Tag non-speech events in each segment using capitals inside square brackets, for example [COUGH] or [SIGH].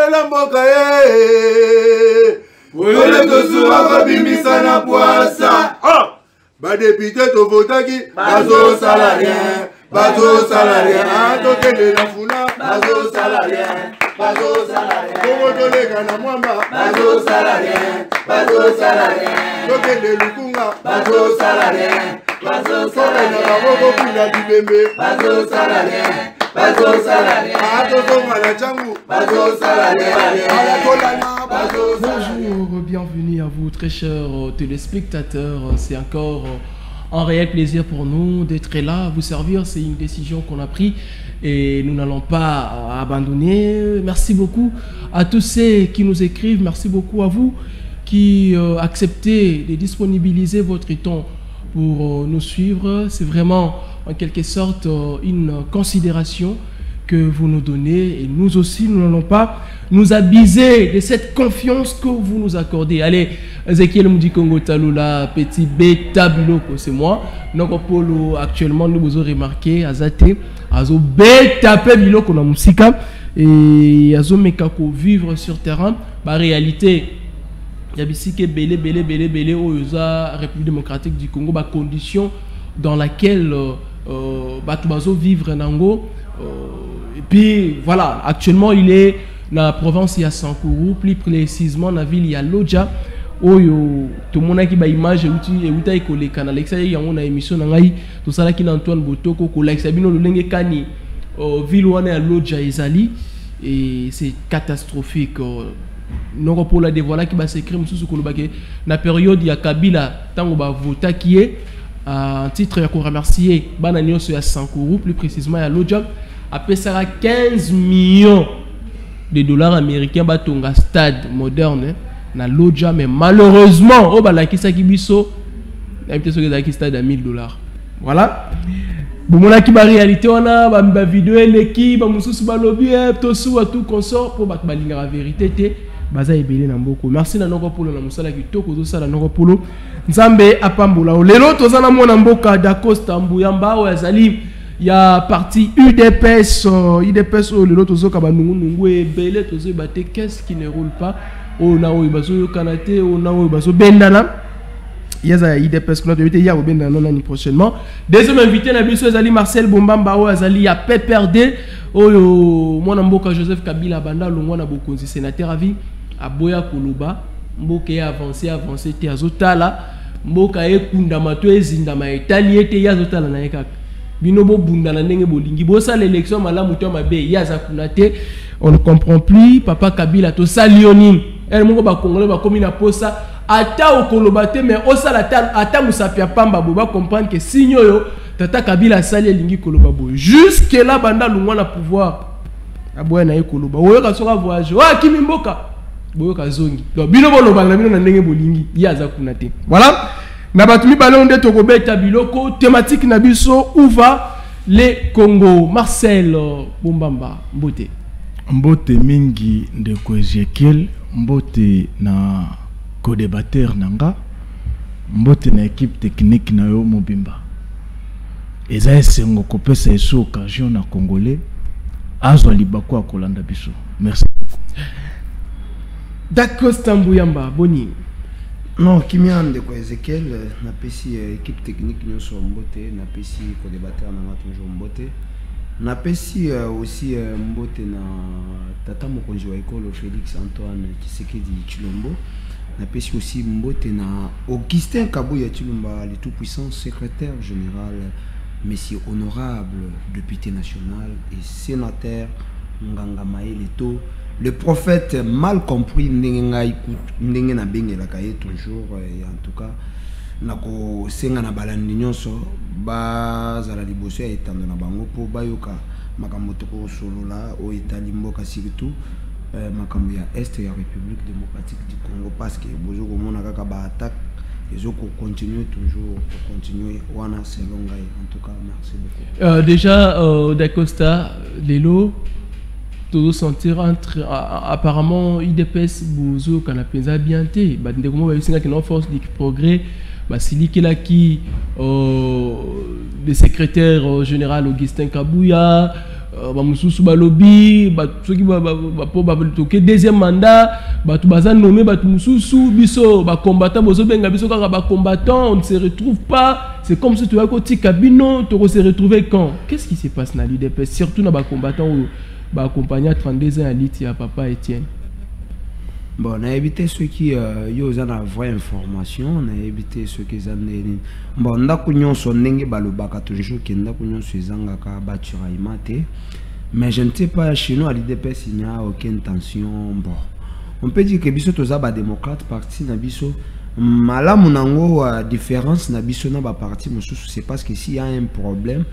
akosambela mboka ye. Polele tosuka kobimisa na bwasa badepute tovotaki bazosala rien bazosala rien. Tokende na funa bazosala rien bongo toleka na mwamba tokende lukunga bazosala bazosala bazosala bazosala cangu bazosala Bonjour, bienvenue à vous très chers téléspectateurs. C'est encore un réel plaisir pour nous d'être là, vous servir. C'est une décision qu'on a prise et nous n'allons pas abandonner. Merci beaucoup à tous ceux qui nous écrivent. Merci beaucoup à vous qui euh, acceptez de disponibiliser votre temps pour euh, nous suivre. C'est vraiment en quelque sorte euh, une considération que vous nous donnez et nous aussi nous n'allons pas nous abuser de cette confiance que vous nous accordez. Allez, Ezekiel Moudikongo Talula, petit bêta biloko, c'est moi. Donc Polo actuellement nous vous avez remarqué Azate, Azo bêta pe biloko na et Azo mekako vivre sur terrain. Bah réalité ya bisika ebele ebele ebele ebele oyo eza république démocratique du congo bacondition dans laquelle euh, euh, bato bazovivre nango euh, et puis voilà actuellement il est na province ya sankuru plus précisément na ville ya loja oyo tomonaki baimage eutaki koleka nalekisaki yango na émission na ngai tosalaki na antoine botoko kolakisa bino lolenge kani. Euh, ville wana ya loja ezali. Et c'est catastrophique euh, noko mpola devoilaki basekret mosusu kolobaki na période ya kabila ntango bavotaki ye en titre ya koremercier bana ya sankuru plus précisément ya loja apesaka 15 millions de dollars américains batonga stade moderne na loja mais malheureusement oyo balakisaki biso nayebi te soki ezalaki stade ya 1000 dollars. Voilà. Bomonaki baréalité wana ba- bavideo eleki bamosusu balobi e tosuwa tout consort mpo bato balingaka vérité te baza ebele na mboko merci na noko polo na mosala kitoko ozosala noko polo. Nzambe apambola yo lelo toza na mwana mboka dacosta mbuyamba oyo azali ya parti udps euh, udps oyo lelo tozoka banungunungu ebele tozoyeba te. Qu'est-ce qui ne roule pas? Oyo na oyo bazoyokana te oyo na oyo bazobendana. Yaza ya idps kuna toyebi te ya kobendana no nani prochainement. Deuxième invité na biso ezali marcel bombamba oyo azali ya pprd oyo mwana mboka joseph kabila abanda alongwa na bokonzi sénateur avi aboya koloba mboka ye avance avance te azotala mboka ekundama to ezindama etali ye te azotala na ye kaka. Bino bobundana ndenge bolingi bosala élection malamu to mabe ye kuna te. On ne comprend plus papa kabila tosali yo nini? Ele moko bakongole bakomi na posa ata okoloba te mais osala ata ata mosapi ya pamba boye bacomprendre ke signe oyo tata kabila asali elingi koloba boye. Jusque là banda lungwa na pouvoir aboya na ye koloba. Oyoka soki avoyage oyo akimi mboka voilà. Na bato mibale oyo nde biloko thématique na biso uva le congo? Marcel euh, bombamba mbote. Mbote mingi ndeko ezekiel mbote na codebater na nga mbote na équipe technique na yo mobimba. Eza esengo kopesa esu occasion na congolais azwa libaku ya kolanda biso. Merci dacosta mbuyamba boni non kimia ndeko ezekiel euh, napesi euh, équipe technique nyonso mbote napesi kodebater nanga toujours mbote napesi euh, aussi euh, mbote na tata mokonzi wa ekolo félix antoine tshisekedi chilombo napesi aussi mbote na augustin kabuya chilumba le tout puissant secrétaire général monsieur honorable député national et sénateur nganga maele to le prophète mal compris ndenge nabengelaka ye toujours en tout cas na balandi nyonso bazala liboso ya etando na bango mpo bayoka makambo mboka surtout eh, makambo ya este ya république démocratique du congo parce que bozo komona kaka baattaque ezokocontinue toujours kocontinue wana en tout cas merci beaucoup. Euh, déjà, euh, Lelo, tout sentir entre. Apparemment, IDPS, Bozo, Kanapeza, bien té. Bah, ndeko mo, bah, singa, kino force du progrès. Bah, Sili Kelaki, euh, le secrétaire euh, général Augustin euh, bamosusu balobi soki batoke deuxième mandat bato baza nommé bato mosusu biso bacombattant bozobenga biso kaka bacombattant on ne se retrouve pas c'est comme si toyaki kotika bino toko se retrouver quand? Qu'est-ce qui se passe na l'idps surtout na bacombattant oyo baakompagne ya 32 ans ya liti ya papa etienne bon nayebi te soki euh, yo oza na vraie information nayebi te soki eza nde nini bon nyonso ndenge balobaka toujours mais je ne sais pas chez nous à l'idps il n'y a aucune tension. Bon on peut dire que biso toza badémocrate parti na biso. Malamu nango uh, différence na na c'est parce que s'il y a un problème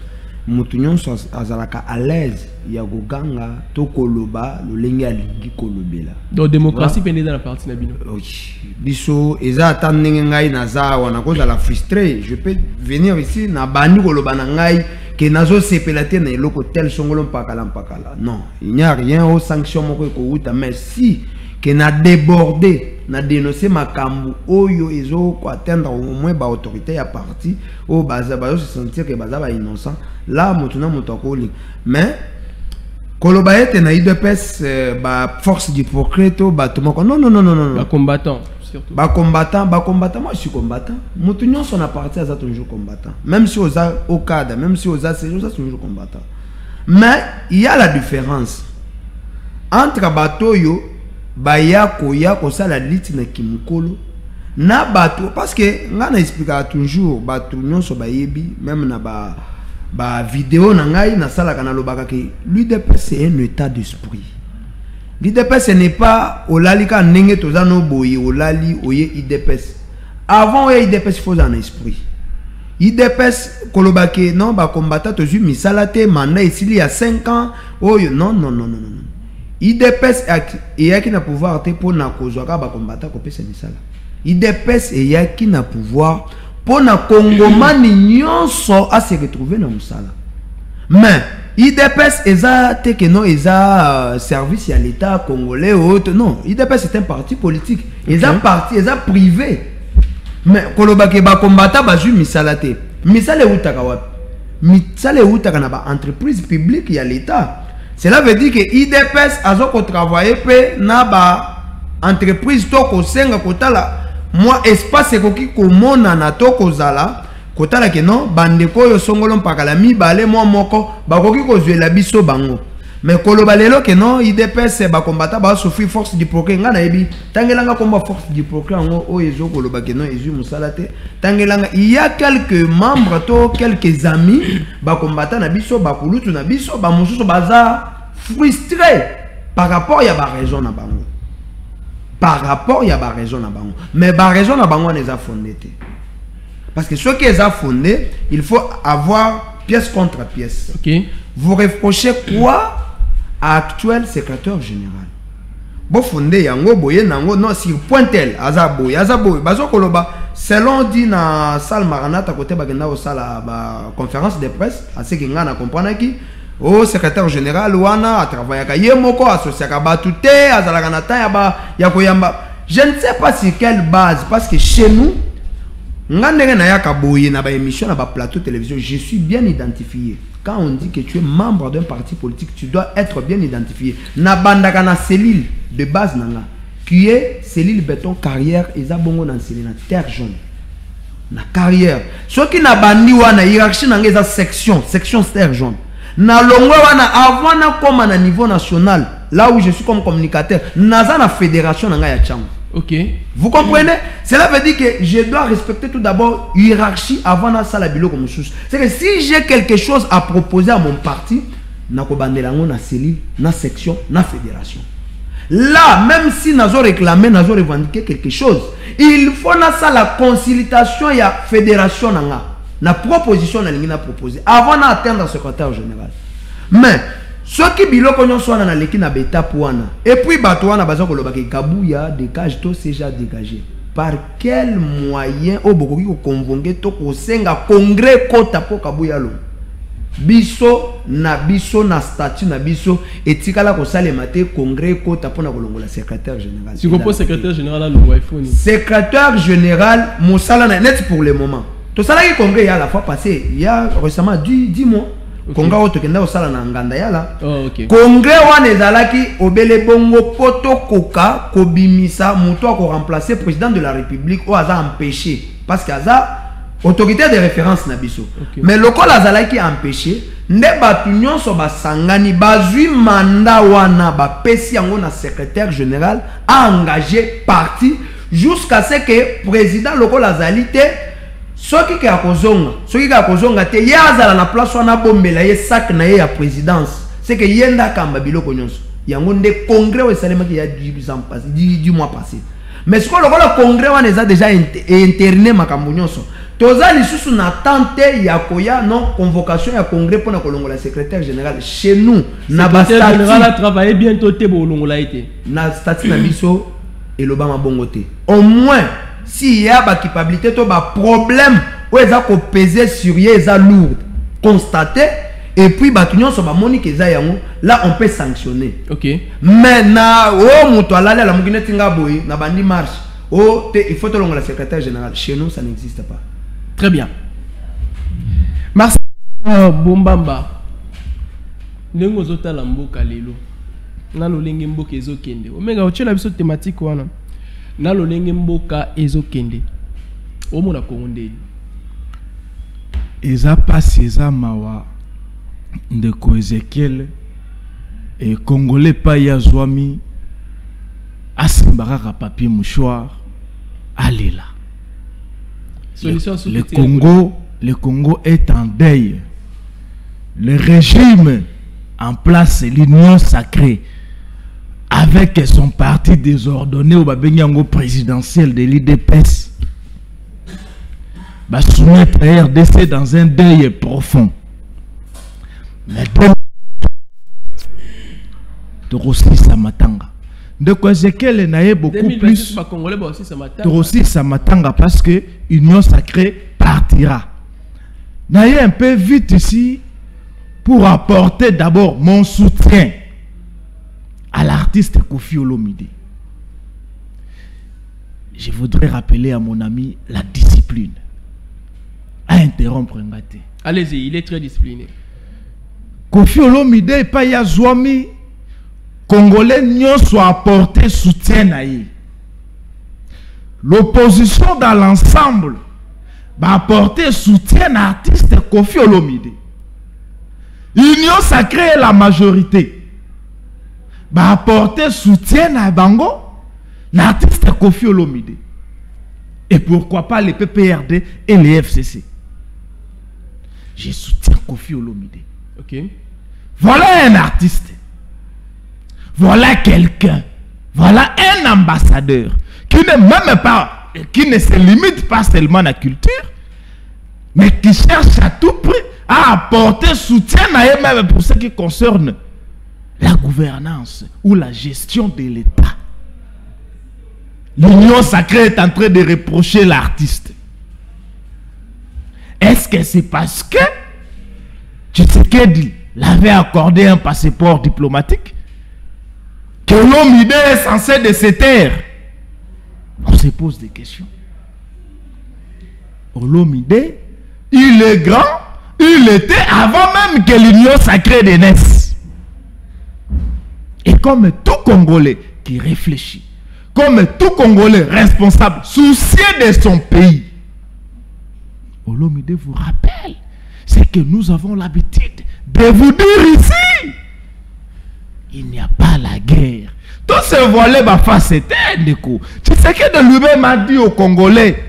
moto nyonso az- azalaka à l'aise ya koganga to koloba lolenge alingi kolobela. Donc démocratie mpe nde eza na parti na bino Oui. biso eza ata ndenge ngai naza awa nakozala frustré. Je peux venir ici na bandi koloba na ngai ke nazosepela te na eloko tel songolo mpakala mpakala. Non il n'y a rien o sanction moko ekowuta mais si ke na déborde na dénonce makambo oyo ezokoatteindre au moins baautorité ya parti oyo baza- bazose sentir ke baza bainnocent la moto na moto akolinga mais koloba ete na idps euh, baforce d'hypocrite o bato moko non non non non non. Bacombattant surtout. Bacombattant bacombattant moi je suis combattant. Moto nyonso na parti aza toujours combattant. Même si oza cadre même si oza sage oza toujours combattant. Mais il y a la différence entre bato oyo baya koya kosala liti na kimokolo na bato parce que ngai ba na ngai nasalaka nalobaka ke l'udps c'est un état d'esprit. L'idps ce n'est pas olali kaka boye olali oye idps avant oya idps fo ozala na esprit. Idps koloba ke non bakombata tozwi misala te manda esili ya 5 ans oyo non non non non non idps ak- eyaki na pouvoir te mpo na kozwa kaka bakombata kopesa misala. Idps eyaki na pouvoir mpo na kongomani nyonso ase retrouve na mosala. Mais idps eza te ke non eza euh, service ya l'état congolais oyo te non idps c'est un parti politique. Eza parti eza privé. Mais koloba ke bakombata bazwi misala te. Misala eutaka wapi? Misala eutaka na baentreprise publique ya l'état cela veut dire ke idps aza kotravaille mpe na baentreprise to kosenga kotala. Mwa espace ekoki komonana to kozala kotala ke non bandeko oyo songolo mpakala mibale mwa moko bakoki kozwela biso bango mais koloba lelo ke non idps bakombata basofri force du progrès ngai nayebi tangelanga komba force du progrès yango oyo ezokoloba ke non ezwi mosala te. Tangelanga il y a quelques membres to quelques amis bakombata na biso bakulutu na biso bamosusu baza frustré par rapport ya baraison na bango. Par rapport ya baraison na bango. Mais baraison na bango wana eza fondé te. Parce que soki eza fondé il faut avoir pièce contre pièce. Ok. Vous reprochez quoi actuel secrétaire général. Bofonde yango boye nango non sur point tel aza boye aza boye. Bazokoloba selon di na salle maranata kote bakenda kosala baconférence de presse aseki ngai na comprendraki o secrétaire général wana atravaillaka ye moko asosiaka bato te azalaka na temps ya ba- ya koyamba. Je ne sais pas sur quelle base parce que chez nous nga ndenge nayaka boye na baémission na baplateau télévision je suis bien identifié quand on dit que tu es membre d'un parti politique tu dois être bien identifié. Nabandaka na cellule de base na nga qui est cellule béton carrière eza bongo na nsele na terre jaune. Na carrière. Soki nabandi wana hiérarchie na nga eza section section terre jaune. Na longwe wana avant nakóma na niveau national là où je suis comme communicateur naza na fédération na ngai ya ntango Vous comprenez? Cela veut dire que je dois respecter tout d'abord hiérarchie avant na sala biloko mosusu. C'est que si j'ai quelque chose à proposer à mon parti, nakobandela yango na cellule, na section, na fédération. Là, même si nazo réclamer, nazo revendiquer quelque chose, il faut na ça la consultation ya fédération nanga. Na proposition na na avant na atteindre secrétaire général. Mais soki biloko nyonso wana naleki na betape wana epuis bato wana baza kolobaka kabuya dégage to seja dégagé. Par quel moyen oyo bokoki koconvoke to kosenga congrès ekota mpo kabuya alo biso na biso na statut na biso etikala kosalema te congrès ekota mpona kolongola secrétaire général. Sikopo secrétaire général alongwa iphone secrétaire général mosala na net pour le moment. Tosalaki congrès ya la fois passé il y a récemment 10 10 mois congrès oyo tokenda kosala na nganda yala Oh, ok. congrès wana ezalaki obele bongo mpo tokoka kobimisa moto akoremplace président de la république oyo aza empêché parce que aza autorité de référence na biso Ok. mais lokola azalaki empêché nde bato nyonso basangani bazwi manda wana bapesi yango na secrétaire général aengagé parti jusqu'à ce que président lokola azali te soki ke akozonga soki ke akozonga te ye azala na place wana abombela ye sak na ye ya présidence. C'est que ye nde akamba biloko nyonso. Yango nde congrès oyo esalemaki ya du mois passé. Mais sikoyo lokola congrès wana eza déjà inte- interné makambo nyonso toza lisusu na temps te ya koya non convocation ya congrès mpona kolongola secrétaire général chez nous na travaillé bientôt te bolongola été. na stati na biso elobama bongo te. Au moins si ya bakipabilité to baproblème oyo eza kopese sur ye eza lourde. Constaté. Et puis nyonso bamoni ke eza yango. Là on peut sanctionner. Ok. mais na oyo moto alali alamuki neti nga boye na bandi marche. O te il faut tolongola secrétaire général chez nous ça n'existe pas. Très bien. Marcel euh, Bombamba. ndenge ozotala mboka lelo. Na lolenge mboka ezokende. Omenga otyela biso thématique wana na lolenge mboka ezokende omona kongo ndeni eza mpasi eza mawa. Ndeko ezekiel ekongole epai azwami asimba kaka papier mouchoir alela. Le, le congo le congo est en deuil. Le régime en place l'union sacrée avec son parti désordonné oyo babengi yango présidentiel de l'idps basoumettre rdc dans un deuil profond. Mais donc tokosilisa matanga ndeko ezekiel na ye beaucoup 2026 plus. bakongolais baosisa matanga tokosilisa matanga parce que union sacrée partira. Naye un peu vite ici pour apporter d'abord mon soutien à l'artiste Kofi Olomide. Je voudrais rappeler à mon ami la discipline. À interrompre Ngate. allez-y il est très discipliné Kofi Olomide epai ya zwami congolais nyonso apporté soutien ye l'opposition dans l'ensemble baapporte soutien na artiste Kofi Olomide union sacrée est la majorité baapporte soutien na bango. Na artiste Kofi Olomide. Et pourquoi pas les PPRD et les FCC je soutiens Kofi Olomide. Ok. Voilà un artiste. Voilà quelqu'un. Voilà un ambassadeur qui ne même pas, qui ne se limite pas seulement à la culture, mais qui cherche à tout prix à apporter soutien à eux-mêmes pour ce qui concerne la gouvernance ou la gestion de l'État. L'Union sacrée est en train de reprocher l'artiste. Est-ce que c'est parce que Tshisekedi l'avait accordé un passeport diplomatique? Que l'homme idée est censé de se taire? On se pose des questions. L'homme idée, il est grand, il était avant même que l'union sacrée de. Comme tout Congolais qui réfléchit, comme tout Congolais responsable, soucieux de son pays, Olomide vous rappelle c'est que nous avons l'habitude de vous dire ici, il n'y a pas la guerre. Tout ce volet ma face était Ndeko. Tu sais que de lui-même a dit aux Congolais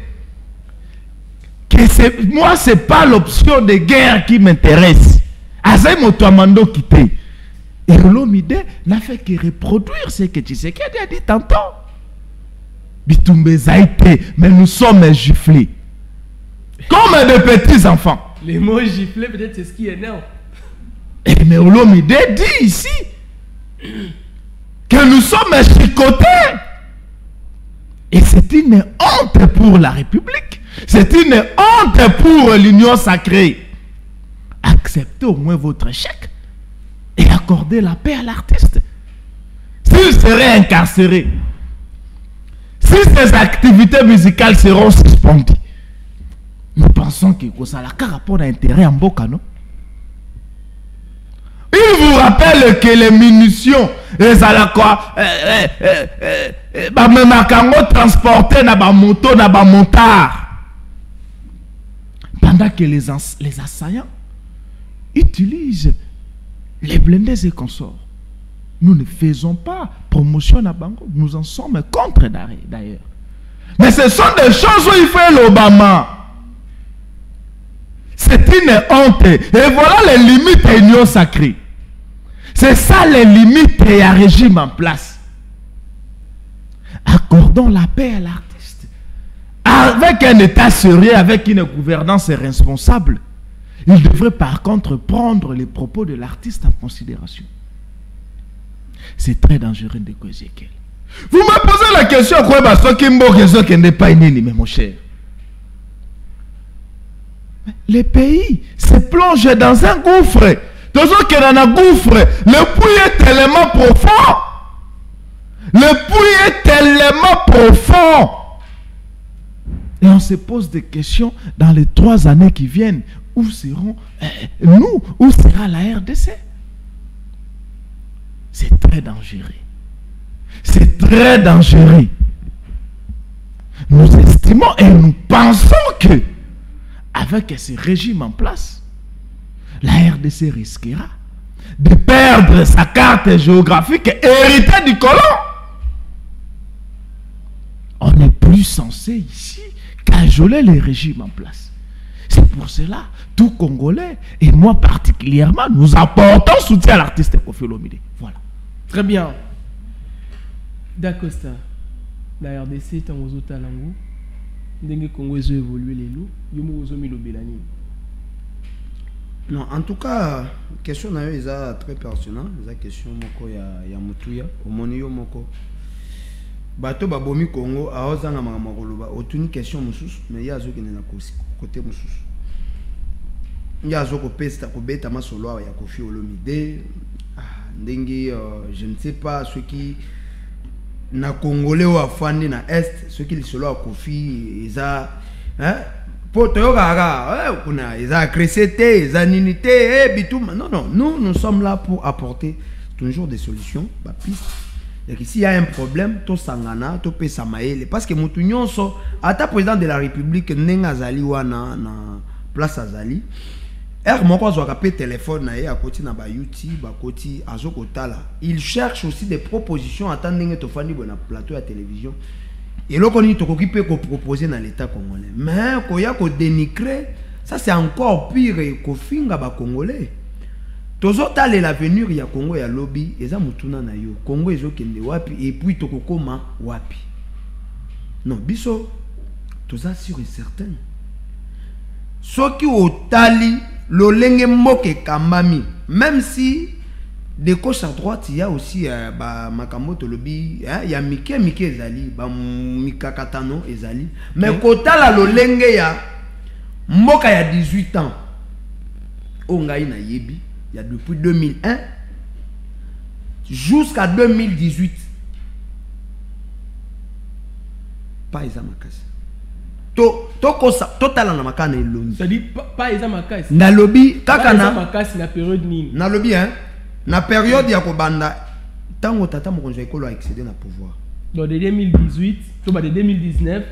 que moi c'est pas l'option de guerre qui m'intéresse. Azay Motoamando quitté. Et Olomide n'a fait que reproduire ce que tu sais qu'il a dit tantôt. Bitumbe Zaïté, mais nous sommes giflés. Comme de petits enfants. les mots giflés peut-être c'est ce qui énerve Et mais Olomide dit ici que nous sommes chicotés. Et c'est une honte pour la République. C'est une honte pour l'Union sacrée. Acceptez au moins votre chèque et accordez la paix à l'artiste. S'il serait incarcéré, si ses activités musicales seront suspendues, nous pensons que ça a rapport d'intérêt en Boka, non? Il vous rappelle que les munitions ezalaka eh, eh, eh, eh, eh, bamemaka yango transporte na bamoto na bamontard pendant que les, les assaillants utilisent les blindés et consorts nous ne faisons pas promotion à Bango. Nous en sommes contre d'ailleurs. Mais ce sont des choses où il fait l'Obama. C'est une honte. Et voilà les limites de l'union sacrée. C'est ça les limites et un régime en place. Accordons la paix à l'artiste. Avec un État sérieux, avec une gouvernance responsable, il devrait par contre prendre les propos de l'artiste en considération. C'est très dangereux de Ezekiel. Vous me posez la question, quoi, bah, ce qui que n'est pas mon cher. Les pays se plongent dans un gouffre. Dans un dans un gouffre, le puits est tellement profond. Le puits est tellement profond. Et on se pose des questions dans les trois années qui viennent. Où serons euh, nous Où sera la RDC C'est très dangereux. C'est très dangereux. Nous estimons et nous pensons que, avec ce régime en place, la RDC risquera de perdre sa carte géographique héritée du colon. On n'est plus censé ici cajoler les régimes en place. C'est pour cela, tout Congolais, et moi particulièrement, nous apportons soutien à l'artiste Kofi Olomide. Voilà. Très bien. D'Acosta. La RDC ntango ozotala yango ndenge congo ezoévolue lelo yo moko ozomilobela nini? Non en tout cas question na yo eza très pertinent eza question moko ya, ya motuya omoni yo moko bato babomi congo aozanga makambo koloba otuni question mosusu mais ye azokende na kosi- kote mosusu ye azokopesa kobeta masolo awa ya kofi olomide. Ah, ndenge euh, je ne sais pas soki na congolais oyo afandi na est soki lisolo ya kofi eza hein, mpo toyokaka eh, kuna eza agressé te eza nini te eh, bituma. Non non nous nous sommes là pour apporter toujours des solutions bapiste donc s'il y a un problème tosangana topesa mayele parce que motu nyonso ata président de la république ndenge azali wana na place azali ere moko azwaka mpe telefone na ye akoti na bayoutube akoti azo kotala. Il cherche aussi des propositions ata ndenge tofandi boye na plateau ya télévision. Eloko nini tokoki mpe kopropose na l'état congolais. Mais koya kodénigre ça c'est encore pire kofinga bacongolais tozotalela avenir ya congo ya lobi eza motuna na yo. Congo ezokende wapi epuis tokokoma wapi. Non biso toza sur certain. Soki otali lolenge mboka ekambami même si de gauche à droite ya aussi uh, bamakambo tolobi eh, ya mike mike ezali bamikakatano ezali. Mais Ok. kotala lolenge ya mboka ya 18 ans oyo ngai nayebi ya depuis 2001 jusqu'à 2018 pa eza makasi totala na makana na elongi. Nalobi kaka nalobi hein, na période ya kobanda ntango tata mokonzi ya ekolo na pouvoir. Donc de 2018 to ba de 2019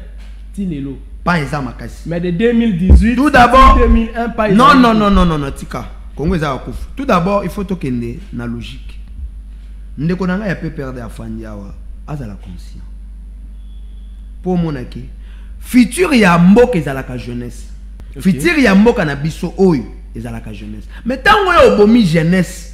ti lelo. Pa eza makasi. Mais de 2018 Tout d'abord- ti 2001 pa non non non non non non tika. Kongo eza bakufa tout d'abord il faut tokende na logique. Ndeko na ngai afandi awa azala conscient. Mpo omonaki future ya mboka ezalaka jeunesse. Ok. future ya mboka na biso oyo ezalaka jeunesse. Mais ntango oyo obomi jeunesse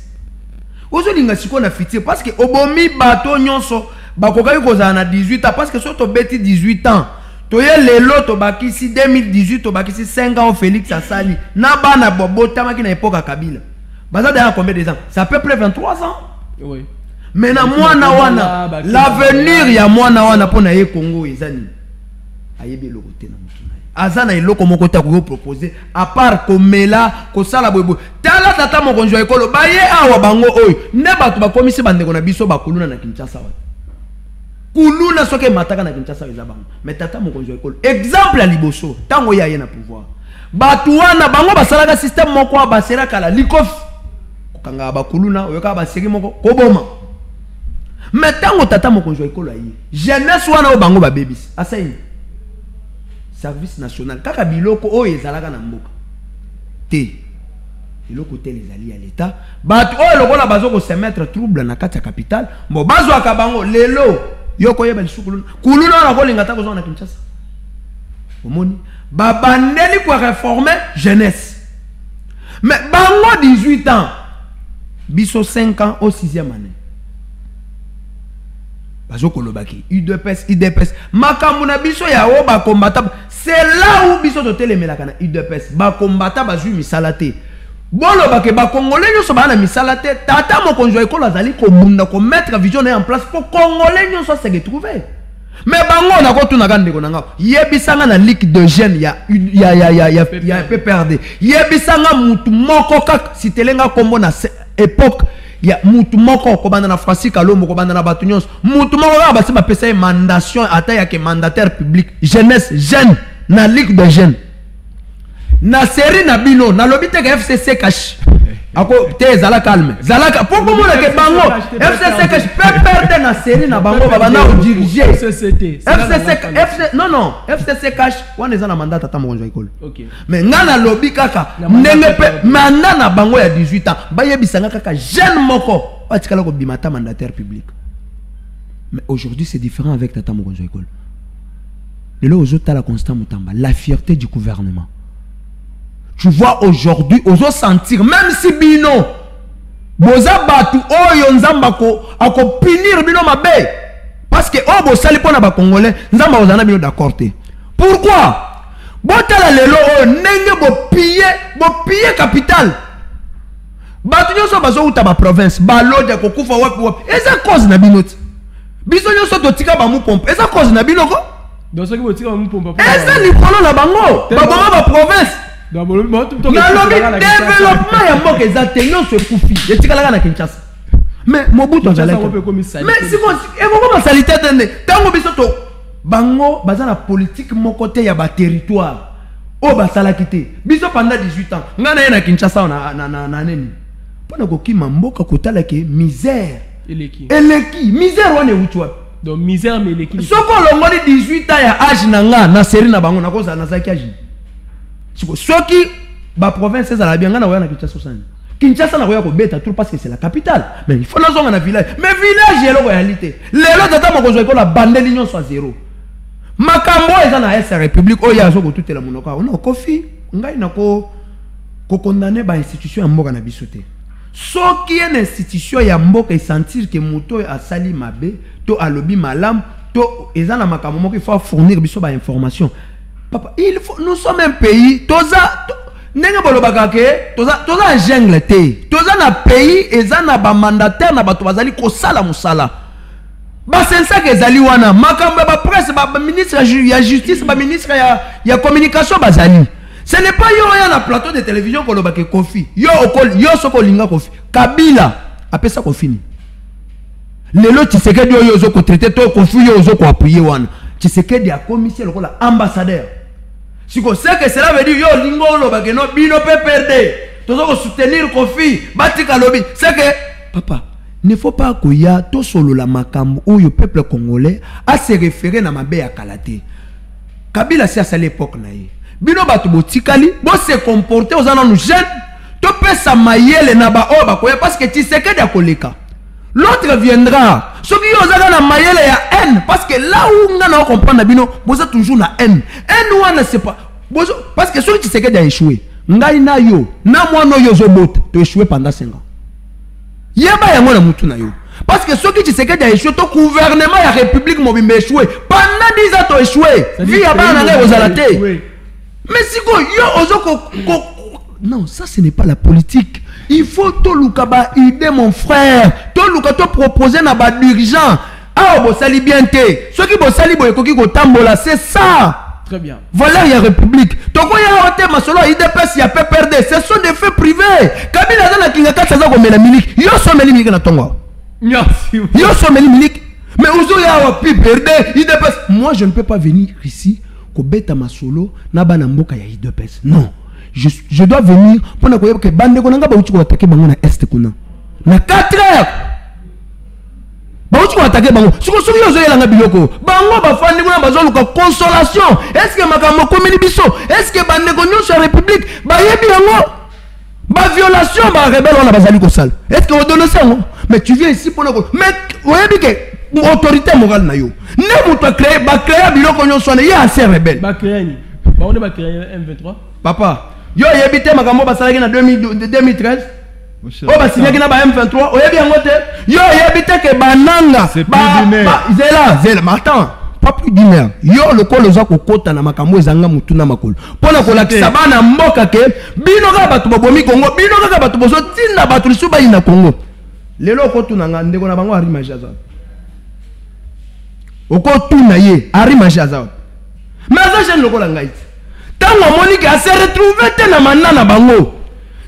ozolinga sikoyo na future parce que obomi bato nyonso bakokaki kozala na 18 ans parce que soki tobeti 18 ans toye lelo tobakisi 2018 tobakisi 5 ans félix asali. Na bana bo- botamaki na époque ya kabila. Baza deya combien des ans? Ça peut près 23 ans. Oui. Mais na mwana wana l'avenir ya mwana wana mpo na ye kongo eza nini? Ayebi eloko na motu na ye. Aza na eloko moko te akoki kopropose apart komela kosala boyeboye tala tata mokonzi ya ekolo baye awa bango oyo. Nde bato bakomisi bandeko na biso bakuluna na kinshasa wana kuluna soki emataka na kinshasa eza bango? Mais tata mokonzi ya ekolo exemple ya liboso ntango ye na pouvoir. Bato wana bango basalaka systeme moko oyo basera kala likofi. Kokanga bakuluna oyoka baseri moko koboma. Ntango tata mokonzi ya aye jeunesse wana oyo bango babebisi asaini service national. Kaka biloko oyo ezalaka na mboka. Te. Eloko te ezali ya leta bato oyo lokola bazo kosemettre trouble na kati ya capitale bo bazwaka bango lelo. Yo koyeba lisusu kuluna kuluna wana kolinga ta kozonga na kinshasa. Omoni. Babandeli koreforme jeunesse. Mais bango 18 ans biso 5 ans au 6e année bazokolobaki. Udps udps makambo na biso ya oyo bakombata c'est là où biso totelemelaka na udps bakombata bazwi misala te. Bolobake bakongole nyonso baa na misala te. Tata mokonzi ya ekolo azali kobunda komettre vision na ye en place mpo kongole nyonso aseke trouve me bango nakotunaka ndeko na nga yebisanga na ligue de jeune ya, ya, ya, ya, ya, ya pprd yebisanga mutu moko kaka. Sitelenga nkombo na époque ya mutu moko na francis kalombo kobanda na bato nyonso. Mutu moko kaka basi bapesa mandation ata yake mandataire public. Jeunesse jeune na ligue de jeune na série na bino nalobi te ka fcc cash. Ako te zala calme. Zala ka- po komonake bango fcc cash pe perde na série na bango babanda kodirige non non fcc cash wana eza na mandat ata mokonzi ya ekolo Ok. me nga nalobi kaka ndenge mpe manda na bango ya 18 ans bayebisanga kaka jeune moko batikala kobima ata mandataire public. Mais aujourd'hui c'est différent avec tata mokonzi ya ekolo lelo ozotala constant motamba la fierté du gouvernement tu vois aujourd'hui ozo sentir même si bino boza bato oyo nzambe ako- akopinir bino mabe. Parce que oyo bosali mpo na bakongolais nzambe akozala na bino d'accord te. Pourquoi? Botala lelo oyo ndenge bopie bopie capital. Bato nyonso bazowuta baprovince balodi akokufa wapi wapi. Eza cause na bino te biso nyonso totika bamupompe eza cause na bino ko? Eza likolo na bango. Baboma baprovince Nalobi développement ya mboka eza te nyonso ekufi etikalaka na kinshasa. Mais mobutu ekomi salite. te nde ntango biso to bango baza na politike moko te ya baterritoire oyo basalaki te biso pendant 18 ans ngai na ye na kinshasa na- nini? Mpo na kokima mboka kotalake misère. Eleki misère wana ewuti wapi? Soki olongoli 18 ans ya age na nga na série na bango nakozala nazalaki age soki baprovince ezala bien nga nakoya na kinshasa osani. Kinshasa nakoya kobeta tour parce que c'est la capitale. Mais il faut nazonga na village. Mais village eloko yali te. Lelo tata mokonzi wa ekolo abandeli nyonso ya zero makambo eza na est république. Oyo azo kotutela monoko awo no kofi ngai nako kokondane bainstitution ya mboka na biso te. Soki ye na institution ya mboka esentir ke moto oyo asali mabe to alobi malamu to eza na makambo moko faut biso bainformation papa il faut nous sommes un pays toza to, ndenge bolobaka ke toza na jungle te. Toza na pays eza na bamandataire na bato bazali kosala mosala. Basensaka ezali wana makambo ya bapresse baministre ya ju- ya justice baministre ya, ya communication bazali. Ce n'est pas yo oya na plateau de télévision kolobaka kofi. Yo, yo soki olinga kofi. Kabila apesa kofi nini lelo tshisekedi oyo ozo kotraite to kofi yo ozo koappuye wana. Tshisekedi akomisi lokola ambassadeur siko seke cela veut dire yo olingi olobake no bino mpe perde. Toza kosoutenir kofi batika lobi seke papa ne faut pas koya tosolola makambo oyo peuple congolais ase référé na mabe ya kala te. Kabila si asali époque na ye. Bino bato botikali bose comporte oza nanu jeune. Topesa mayele na baoyo bakoya parce que tshisekedi akoleka l'autre viendra. Soki yo ozaka na mayele ya haine parce que là où nga na ocomprendre na bino boza toujours na haine. Haine wana c'est pas bozo parce que soki tshisekedi a échoué ngai na yo na mwana oyo ozobota toéchoué pendant 5 ans. Yeba yango na mutu na yo. Parce que soki tshisekedi a échoué to gouvernement ya république mobimba échoué pendant 10 ans toéchoué vi ya bana na ngai ekozala te. mais sikoyo yo ozo ko, ko, non ça ce n'est pas la politique il faut toluka baide mon frère. Toluka topropose na badirigeant awa bosali bien te. Soki bosali boye ekoki kotambola c'est ça. Très bien. Valeur ya république. Tokoya awa te masolo ya idps ya pprd ce sont des faits privés. Kabila aza na kinga kati aza komela miliki yo so omeli miliki na ntongo awa merci. Yo so omeli miliki mais ozoya awa pprd idps moi je ne peux pas venir ici kobeta masolo na bana mboka ya idps non je, je dois venir mpona koyeba ke bandeko na nga bauti koatake bango na este kuna na 4 heures. Bauti koatake bango. Siko soki ozoyelanga biloko. Bango bafandi kuna bazoluka consolation. Estce makambo ekomeli biso estce bandeko nyonso ya république? Bayebi yango. Baviolation barebele wana bazali kosala estce odonese yango mais tu viens ici mpona ko mais oyebi ke autorité morale na yo. Nde moto acrée bacréa biloko nyonso wana ye ase m23 papa yo oyebi te makambo basalaki na 2013 oyo basinyaki na ba m23 oyebi yango te? Yo oyebi te ke bananga zela. Zela attends pas plus d'une heure yo lokola oza kokota na makambo ezanga motu na makolo. Mpo na kolakisa bana mboka ke bino kaka bato babomi kongo bino kaka bato bozotinda bato lisusu bayi na kongo lelo okotunanga ndeko na bango arimage aza okotuna ye arimage aza wapi mais aza jeune lokola ngai te ntango amoni ke ase retrouve te na mana na bango.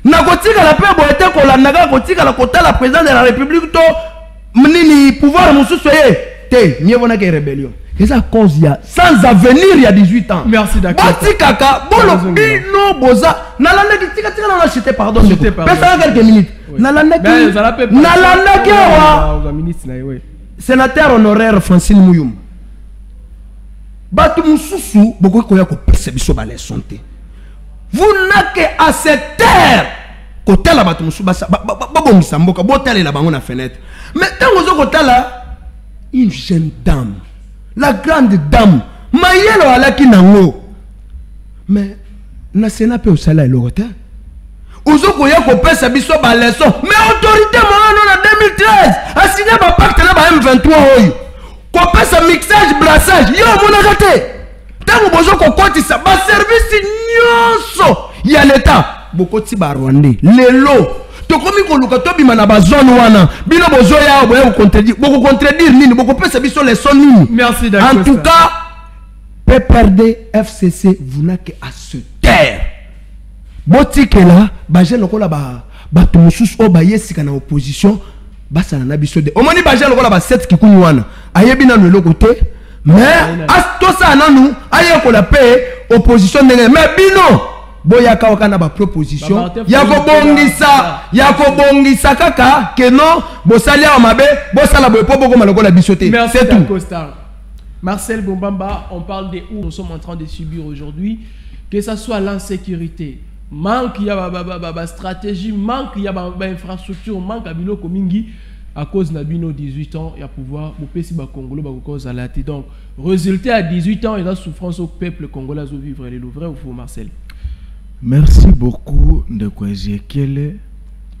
Na kotikala mpe boye te kolanda kaka kotikala kotala président de la république to nini pouvoir mosusu ye te nye vonaki rébellion. Eza cause ya sans avenir ya 18 ans. Merci, d'accord. botikaka bolo Nazonga. bino boza. Nalandaki tika tika na nachete pardon pesaka quelques minutes. Nalandaki Ben, nalandaki awa. Sénateur honoraire francine muyumba bato mosusu bokoki koya kopesa biso baleson te vous nake à cette heure kotala bato mosusu babongisa fenêtre. Mais ntango oza kotala une jeune dame la grande dame mayelo alaki nango. Mais na sena mpe osala eloko te. Ozokoya kopesa biso baleson mais autorité moyano na 2013 asigne bapacte na ba m23 oyo kopesa mixage brassage yo omonaka te ntango bozo kokotisa baservisi nyonso. Ya leta bokoti barwandais lelo. Tokomi koluka tobima na bazone wana. Bino bozoya boya kocontredire bokocontredire nini bokopesa biso leson nini. Merci, en tout cas pprd fcc vous n'ake à se taire. Botikela baje lokola ba- bato mosusu oyo baye sika na opposition basala na biso de. Omoni baje lokola baset kikuni wana. Ayebi nanu eloko te. Mais tosala nanu ayekola mpe opposition ndenge. Mais bino boyaka waka na baproposition ya kobongisa ya. kobongisa kaka keno bosali awa mabe bosala boye mpo bokoma lokola biso te. C'est tout. Marcel Bombamba, on parle des où nous sommes en train de subir aujourd'hui, que ce soit l'insécurité, manque il y a ba, ba, ba, ba, stratégie, manque il y a ba, ba infrastructure, manque à biloko mingi à cause de bino 18 ans, il y a pouvoir bopesi ba congolais ba cause à la tête. Donc, résultat à 18 ans, il y a souffrance au peuple congolais à vivre le vrai ou faux Marcel? Merci beaucoup, Ndeko Ezekiel.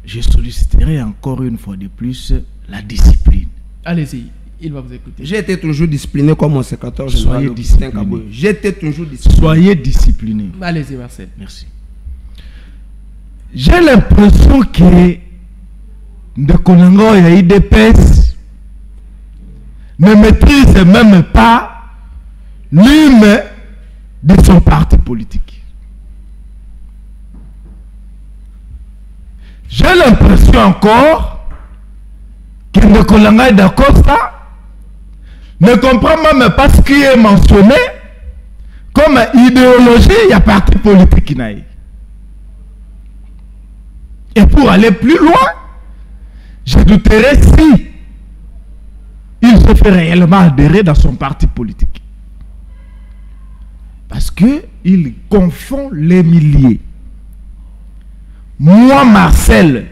Je solliciterai encore une fois de plus la discipline. Allez-y, il va vous écouter. J'ai été toujours discipliné comme mon secrétaire général Soyez discipliné. J'étais toujours discipliné. Soyez disciplinés. Allez-y Marcel. Merci. J'ai l'impression que Ndeko et IDPS ne maîtrise même pas l'hume de son parti politique. J'ai l'impression encore que Ndeko Langa et Dacosta ne comprend même pas ce qui est mentionné comme idéologie, il y a parti politique n'a. Et pour aller plus loin, je douterais si il se fait réellement adhérer dans son parti politique. Parce que il confond les milliers. Moi, Marcel,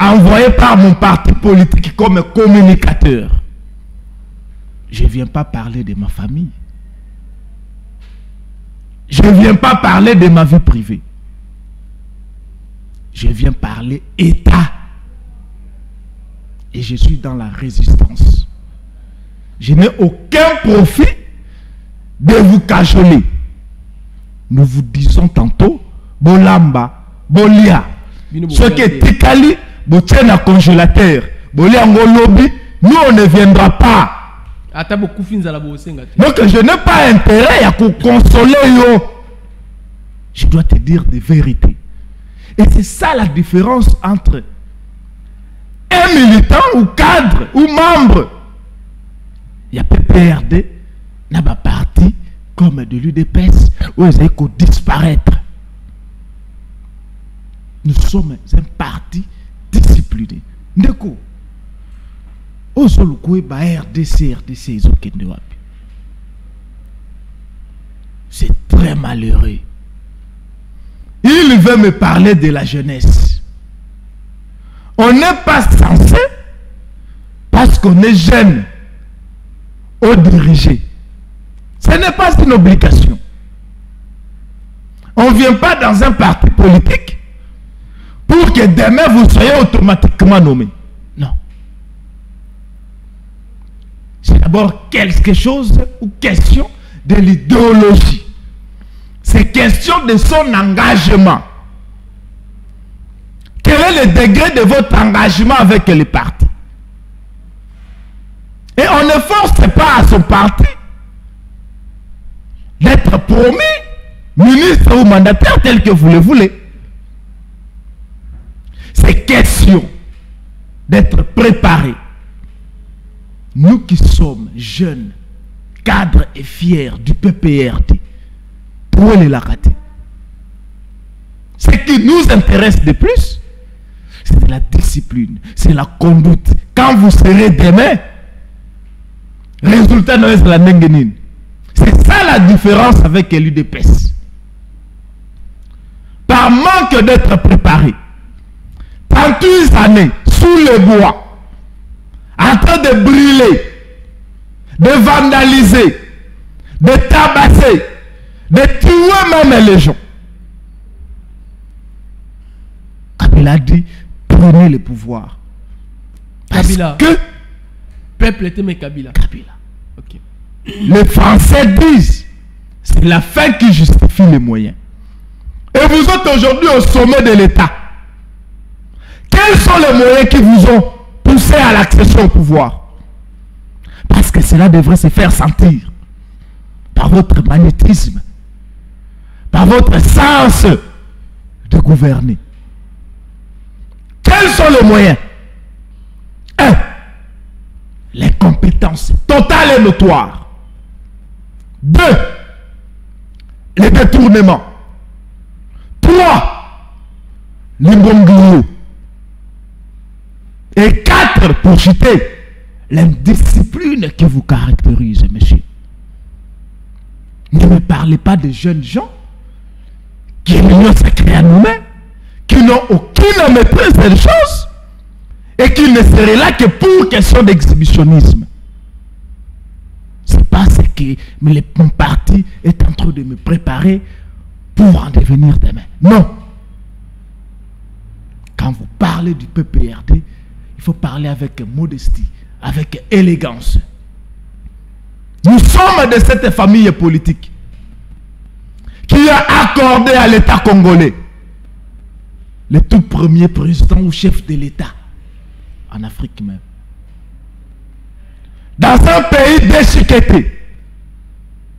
envoyé par mon parti politique comme communicateur, je ne viens pas parler de ma famille. Je ne viens pas parler de ma vie privée. Je viens parler État. Et je suis dans la résistance. Je n'ai aucun profit de vous cajoler. Nous vous disons tantôt, Bolamba, Bolia. Ce qui est. Tikali, Botia à congélateur. Bolia Ngolobi, nous on ne viendra pas. Donc je n'ai pas intérêt à vous consoler. Yo. Je dois te dire des vérités. Et c'est ça la différence entre un militant ou cadre ou membre. Il y a PPRD, il y a pas parti comme de l'UDPS où ils ont disparaître. Nous sommes un parti discipliné. C'est très malheureux. Il veut me parler de la jeunesse. On n'est pas censé, parce qu'on est jeune, au diriger. Ce n'est pas une obligation. On ne vient pas dans un parti politique pour que demain vous soyez automatiquement nommé. Non. C'est d'abord quelque chose ou question de l'idéologie. C'est question de son engagement. Quel est le degré de votre engagement avec le parti? Et on ne force pas à son parti d'être promis ministre ou mandataire tel que vous le voulez. C'est question d'être préparé. Nous qui sommes jeunes, cadres et fiers du PPRD, pour les rater. Ce qui nous intéresse de plus, c'est la discipline, c'est la conduite. Quand vous serez demain, résultat de la nengenine. C'est ça la différence avec l'UDPS. Par manque d'être préparé, 38 années sous le bois, en train de brûler, de vandaliser, de tabasser, de tuer même les gens. Kabila a dit, prenez le pouvoir. Parce Kabila. que Peuple était mais Kabila. Kabila. Ok. Les Français disent, c'est la fin qui justifie les moyens. Et vous êtes aujourd'hui au sommet de l'État. Quels sont les moyens qui vous ont poussé à l'accession au pouvoir? Parce que cela devrait se faire sentir par votre magnétisme, votre sens de gouverner. Quels sont les moyens? Un, les compétences totales et notoires. Deux, les détournements. Trois, l'imbonglio. Et quatre, pour citer, l'indiscipline qui vous caractérise, monsieur. Ne me parlez pas de jeunes gens qui sacrée à nous-mêmes, qui n'ont aucune maîtrise des choses et qui ne seraient là que pour question d'exhibitionnisme. C'est parce que mon parti est en train de me préparer pour en devenir demain. Non. Quand vous parlez du PPRD, il faut parler avec modestie, avec élégance. Nous sommes de cette famille politique qui a accordé à l'État congolais le tout premier président ou chef de l'État en Afrique même. Dans un pays déchiqueté,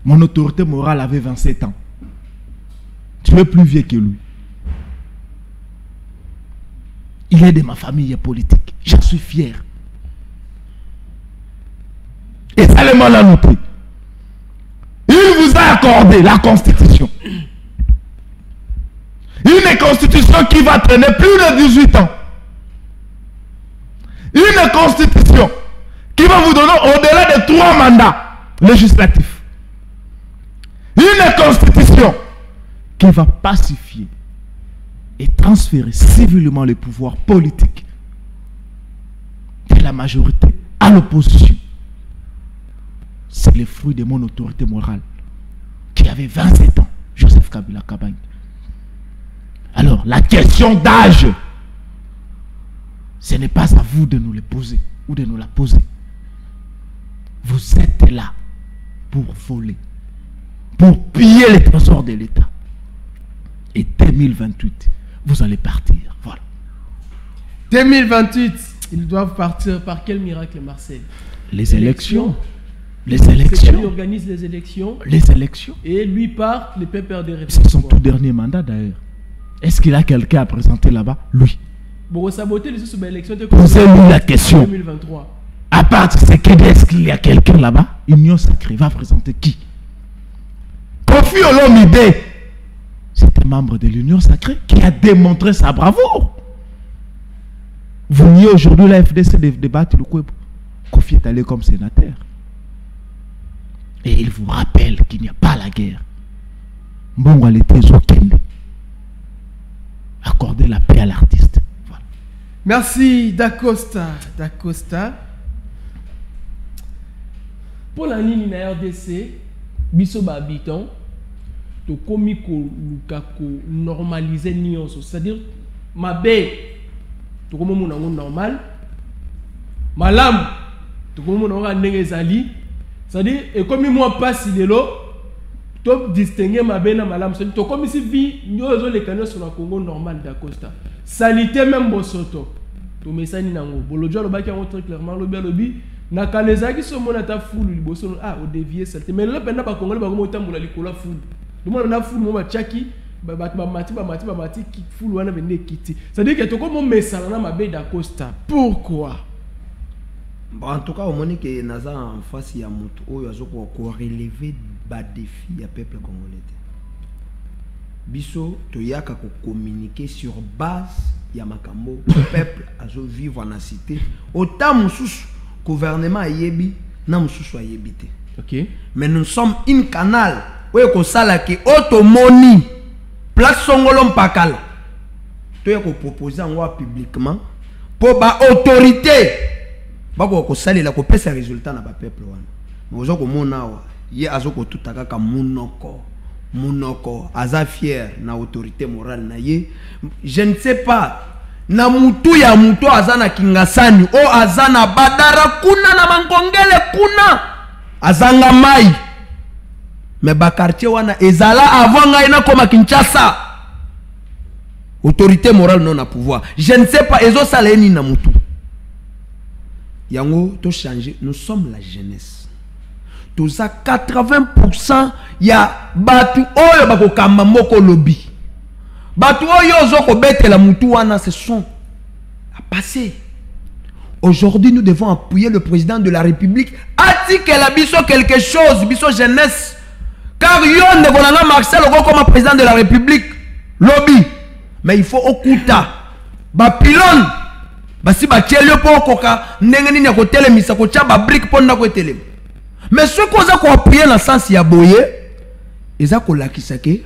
mon autorité morale avait 27 ans. Tu es plus vieux que lui. Il est de ma famille politique. J'en suis fier. Et seulement l'a noté. Il vous a accordé la constitution. Une constitution qui va traîner plus de 18 ans. Une constitution qui va vous donner au-delà de trois mandats législatifs. Une constitution qui va pacifier et transférer civilement le pouvoir politique de la majorité à l'opposition. C'est le fruit de mon autorité morale qui avait 27 ans, Joseph Kabila Kabagne. Alors, la question d'âge, ce n'est pas à vous de nous le poser ou de nous la poser. Vous êtes là pour voler, pour piller les trésors de l'État. Et 2028, vous allez partir. Voilà. 2028, ils doivent partir par quel miracle, Marcel? Les élections? Les lui élections. organise les élections Les élections. et lui part, le peuple des C'est son tout dernier mandat d'ailleurs. Est-ce qu'il a quelqu'un à présenter là-bas? Lui. Bon, saboter les sous élections de Posez-lui la question. 2023. À part de Tshisekedi, est-ce qu'il y a quelqu'un là-bas? Union sacrée va présenter qui? Kofi Olomide C'est un membre de l'Union sacrée qui a démontré sa bravoure. Vous niez aujourd'hui la FDC de débattre le coup. Kofi est allé comme sénateur. Il vous rappelle qu'il n'y a pas la guerre. Bon, allez, Accorder la paix à l'artiste. Merci Dacosta. Dacosta. Pour la ligne RDC, biso habitant, to komi ko luka ko normaliser nyonso, c'est-à-dire mabe to komo mona ngo normal. Malam to komo mona ngo ndenge ezali, c'est-à-dire comme moi passe lelo to distinguer mabe na malam, c'est-à-dire to komi si vie nyozo le kanyo sur na Congo normal d'Acosta. Salité même bosoto. To mesani nango. Bolojo lo baki yango très clairement. Lo bien lobi na kala ezalaki so omona ata fulu liboso ah odevie saleté. Mais lelo mpena bakongoli bango motambola likolo ya fulu omona na fulu mo batiaki bato bamati bamati bamati fulu wana bende ekiti c'est-à-dire ke tokomomesana na mabe d'acosta. Pourquoi en tout cas omoni ke naza en face ya moto oyo azokoka koreleve badefi ya peuple congolais. Te biso toyaka kocommuniquer sur base ya makambo. Peuple azovivre na cité. Ota mosusu gouvernement ayebi na mosusu ayebi te. Ok. Mais nous sommes une canal oyo ekosalaki oyo tomoni place songolo mpakala. Toya kopropose yango publiquement mpo baautorité bakoka kosalela kopesa résultat na bapeuple wana. Mais oza komona awa ye azokotuta kaka munoko. Munoko aza fier na autorité morale na ye. Je ne sais pas na mutu ya mutu aza na kingasani oyo aza na badara kuna na bankongele kuna. Azanga mai. Me bakartier wana ezala avant ngai nakoma autorité morale no na pouvoir. Je ne sais pas ezosala na mutu? Yango nous sommes la jeunesse. Toza 80 ya bato oyo bakokamba moko lobi. Bato oyo ozo kobetela mutu wana ce sont à passer. Aujourd'hui nous devons appuyer le président de la république. Atikela biso quelque chose biso jeunesse. Car yo ndeko na nga marcel okokoma président de la république. Lobi. Mais il faut okuta bapilone basi batieli yo mpo okoka ndenge nini ya kotelemisa kotya babrike mpo ndako etelema mais soki oza koappuye na sansi ya boye eza kolakisa ke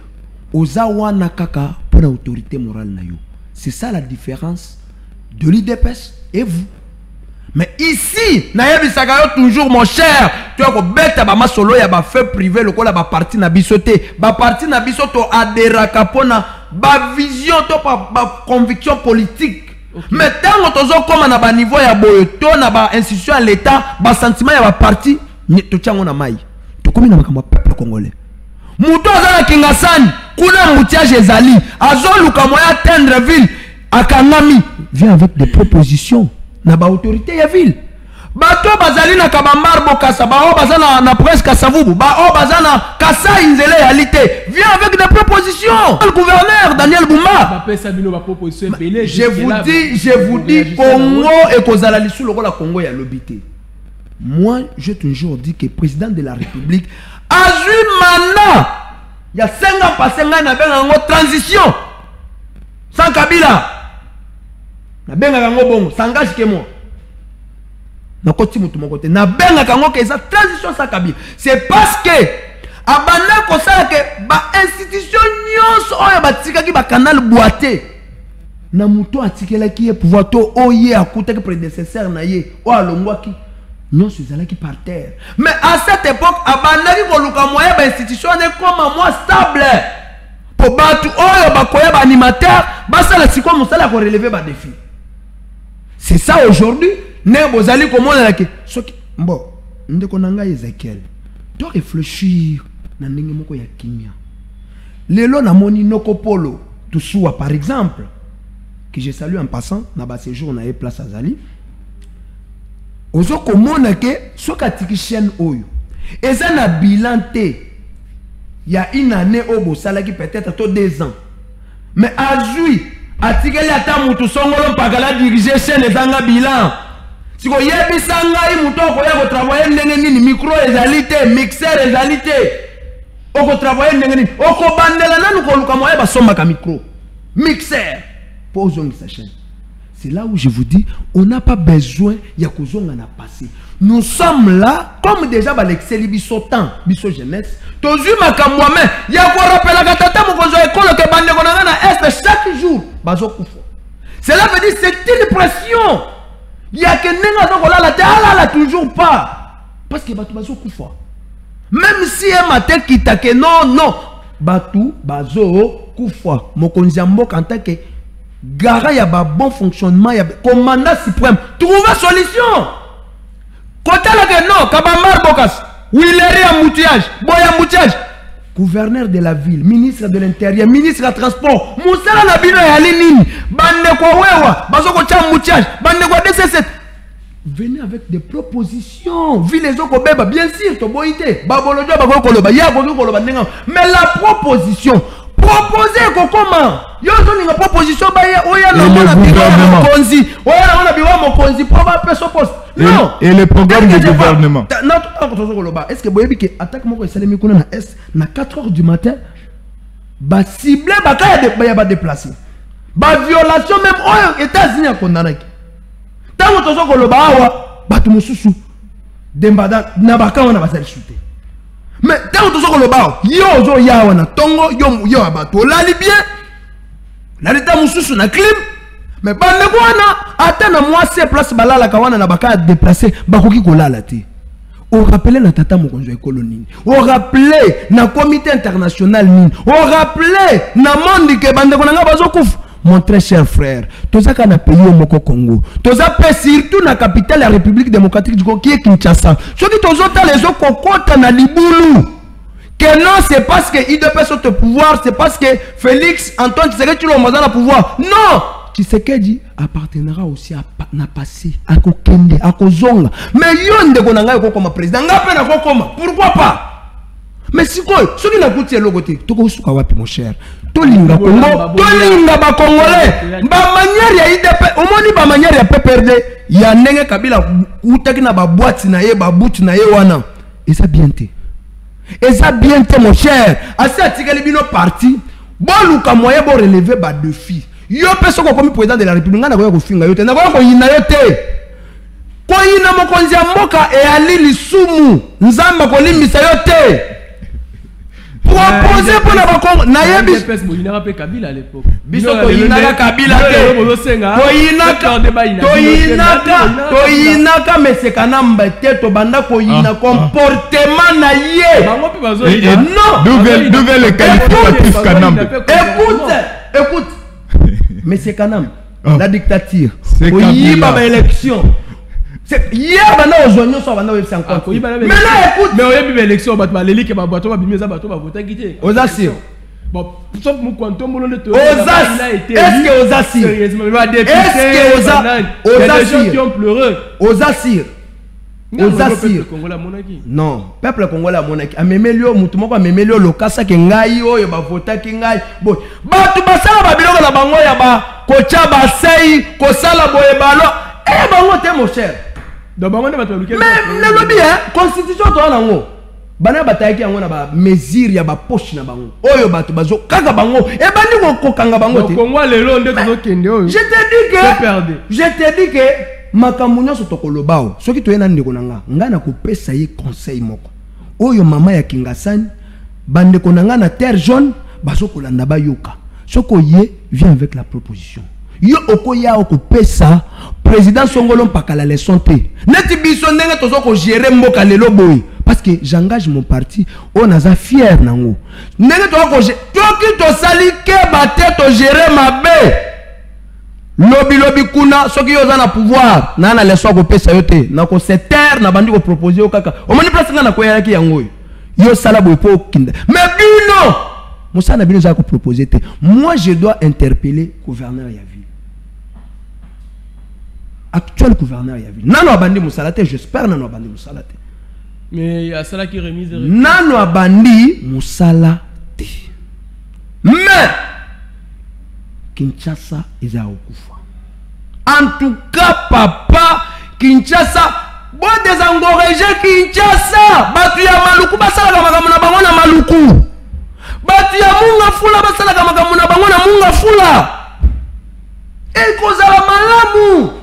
oza wana kaka mpo na autorité morale na yo. C'est ça la différence de l'idps et vous. Mais ici nayebisaka yo toujours mon cher toya kobeta bamasolo ya bafeu privé lokola baparti na biso te. Baparti na biso toaderaka mpona bavision to baconviction politique okay. mais ntango tozokóma na baniveau ya boye to na bainstitution ya l'état basentiment ya baparti totya yango na mai tokómi na makambo peuple congolais. Moto aza na kingasani kuna moutiage ezali azoluka moya atteindre ville akangami. Vient avec des propositions na baautorité ya ville bato bazali na kabambar bokasa baoyo baza na, na prince kasavubu baoyo baza na kasai nzela eyali te. Vient avec des propositions. Le gouverneur daniel bumba je vous dis je vous dis congo ekozala lisu lokola congo ya lobi te. Moi j'ai toujours dit que président de la république azwi mana ya senga mpase ngai nabenga yango transition. Sans kabila. Nabengaka yango bongo. Sangage ke moi nakoti moko te. Ke transition c'est parce que abanda kosala ke bainstitution nyonso oyo batikaki bakanal bwate na moto pouvoir to oyo ye akutaki prédécesseur na ye oyo alongwaki nyonso ezalaki par terre. Mais à cette époque abandaki koluka moyen bainstitution wana ekoma mwa stable mpo bato oyo bakoya baanimateur basala sikoyo mosala ya koreleve badefi c'est ça aujourd'hui ndenge bozali komonanake soki mbo ndeko na ngai ezekiel to réfléchir na ndenge moko kimia. Lelo namoni nokopolo tusuwa par exemple que je salue en passant na baséjour na ye place azali ozo komona ke soki atiki chaîne oyo eza na bilan te ya une année oyo bosalaki peut-être to deux ans. Mais azwi atikeli ata motu songolo mpakala dirige chaîne ezanga bilan sikoyebisa ngai motu akoya kotravaille ndenge nini? Micro ezali te mixer ezali te. Okotravaille ndenge nini? Okobandela nanu koluka moye basombaka micro. Mixer mpo ozongisa chaîne c'est là où je vous dis on n'a pas besoin ya kozonga na passé. Nous sommes là comme déjà balekiseli biso temps biso jeunesse. Tozwi makambo ame ya korapelaka tata mokonzi ya ekolo ke bandeko na ngai na este chaque jour bazokufa. Cela veut dire c'est une pression yake ndenge aza kolala te alala toujours pas. Parce que bato bazokufa même si ye mate kita ke non non. Bato bazokufa mokonzi ya mboka en tant que gara ya babon fonctionnement ya commandant suprême. Trouve solution. Kotala ke non kabambar bokas. Wileri ya moutillage boya moutillage gouverneur de la ville ministre de l'intérieur ministre ya transport. Mosala na bino eyali nini? Bandeko wewa bazokotya moutillage bandeko ya dc7 venez avec des propositions. Ville ezokobeba bien sûr toboyi te. Babolojo bakoki koloba akoki koloba mais la proposition propose ekokoma yo ozolinga proposition baye oya nango na biro ya mokonzi. Oya nango na biro ya mokonzi mpo bapeso poste. Non. et le programme Est-ce du gouvernement? Ntango tozo koloba. Est ce que boyebi ke attaque moko esalemi kuna na est na 4 heures du matin? Basible baka ya de- ya badeplace baviolation même oyo états-unis akondanaki ntango tozo koloba awa bato mosusu dembada na baka wana bazali su mais ntango tozo koloba awa yo ozoya awa na ntongo yo ya bato olali bien. Na leta mosusu na clim. Mais bandeko wana ata na mwasi place balalaka wana na baka ya déplace bakoki kolala te. Orappele na tata mokonzi ya ekolo nini? Na comité international nini? Orappele na monde ke bandeko na ngai bazokufa? Mon très cher frère toza kaka na pays moko congo. Toza mpe surtout na capitale ya république démocratique du congo qui est kinshasa. Soki tozotala ezokokota na libulu. Que non c'est parce que idps au pouvoir c'est parce que félix antoine tshisekedi tshilombo aza na pouvoir. Non! Tshisekedi appartiendra aussi à na passé akokende akozonga mais yo ndeko na ngai okokoma président ngai mpe nakokoma pourquoi pas? Mais sikoyo soki nakuti eloko te tokosuka wapi mon cher? Tolinga kongo tolinga bakongolais. Bamaniere ya idp omoni bamaniere ya pprd ya ndenge kabila utaki na babwati na ye babuti na ye wana. Eza bien te. Eza bien te mon cher. Asi atikeli bino parti boluka moyen boreleve badefi yo mpe soki okomi président de la république ngai nakoya kofinga yo te. Nakoya koyina yo te. Koyina mokonzi ya mboka eyali lisumu nzambe akolimbisa yo te propose mpo na bakongo nayebi UDPS boyinaka mpe kabila à l'époque. Biso toyinaka meseka na mba te tobanda koyina comportement na ye écoute écoute. [LAUGHS] Monsieur kanam Oh. la dictature. Oyiba Kabila. baélection ye banda ozwa nyonso abanda oyebisa Ah, koyiba na maintenant écoute. mais oyebi baélection bato baleli ke babato babimi eza bato bavotaki te oza nde Oza- amonaki non peuple congolais amonaki amemeli oyo motu moko amemeli oyo lokasaki ngai oyo bavotaki ngai boye bato basala babiloko na bango ya bakotya basei kosala boye balo eya bango te mon nalobi e constitution toa nango bana batayaki yango na bamesure ya baposhe na bango. Oyo bato bazo kaka bango. Ebandi kokokanga bango te. Kongo lelo nde tozokende oyo. je te dis C'est que perdu. je te dis que makambo nyonso tokoloba o soki toye na ndeko na nga ngai nakopesa ye conseil moko. Oyo mama ya kingasani bandeko na ngai na terre jaune bazokolanda bayoka. Soki oye vient avec la proposition. Yo okoya okopesa président songolo mpakala leson te neti biso ndenge toza kogere mboka lelo boye. Parce que j'engage mon parti. Oyo naza fier nango. Ndenge toza toki tosali keba te togere mabe. Lobilobi kuna soki yo oza na pouvoir naa na leso akopesa yo te. Nakose terre na bandi kopropose yo kaka. Omoni place ngai nakoyalaki yango yo sala boye mpo okinda. Mais bino mosala na bino kopropose te. Moi je dois interpeller gouverneur ya actuel gouverneur ya ville nano abandi mosala te j'espère nano abandi mosala te mais asalaki remise nano abandi mosala te mais kinshasa eza ya kokufa en tout cas papa kinshasa bodésengorege kinshasa. Bato ya maluku basalaka makambo na bango na maluku. Bato ya munga fula basalaka makambo na bango na munga fula. Ekozala malamu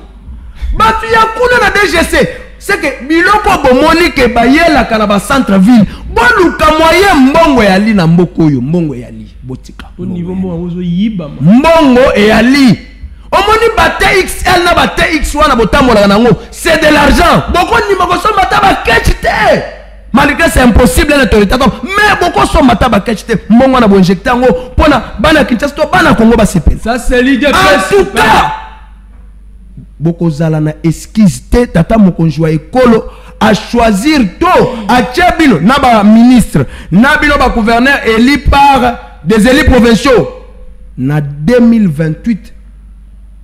bato ya kuna na dgc seke biloko bomoni ke bayelaka na bacentre ville boluka moye mbongo eyali na mboka oyo mbongo eyali botika. Mbongo eyali. Omoni bate xl na bate x wana botambolaka nango c'est de l'argent. Bokondima kosomba ata bakeci te. Malgré c'est impossible na autoritaire mais bokosomba ata bakeci te. Mbongo wana boinjecte yango. Mpona bana kinshasa to bana kongo basepela ça c'est l'idée en tout cas bokozala na esquisse te tata mokonzi wa ekolo achoisir to atie bino na baministre na bino bagouverneur éli par des élus provinciaux. Na 2028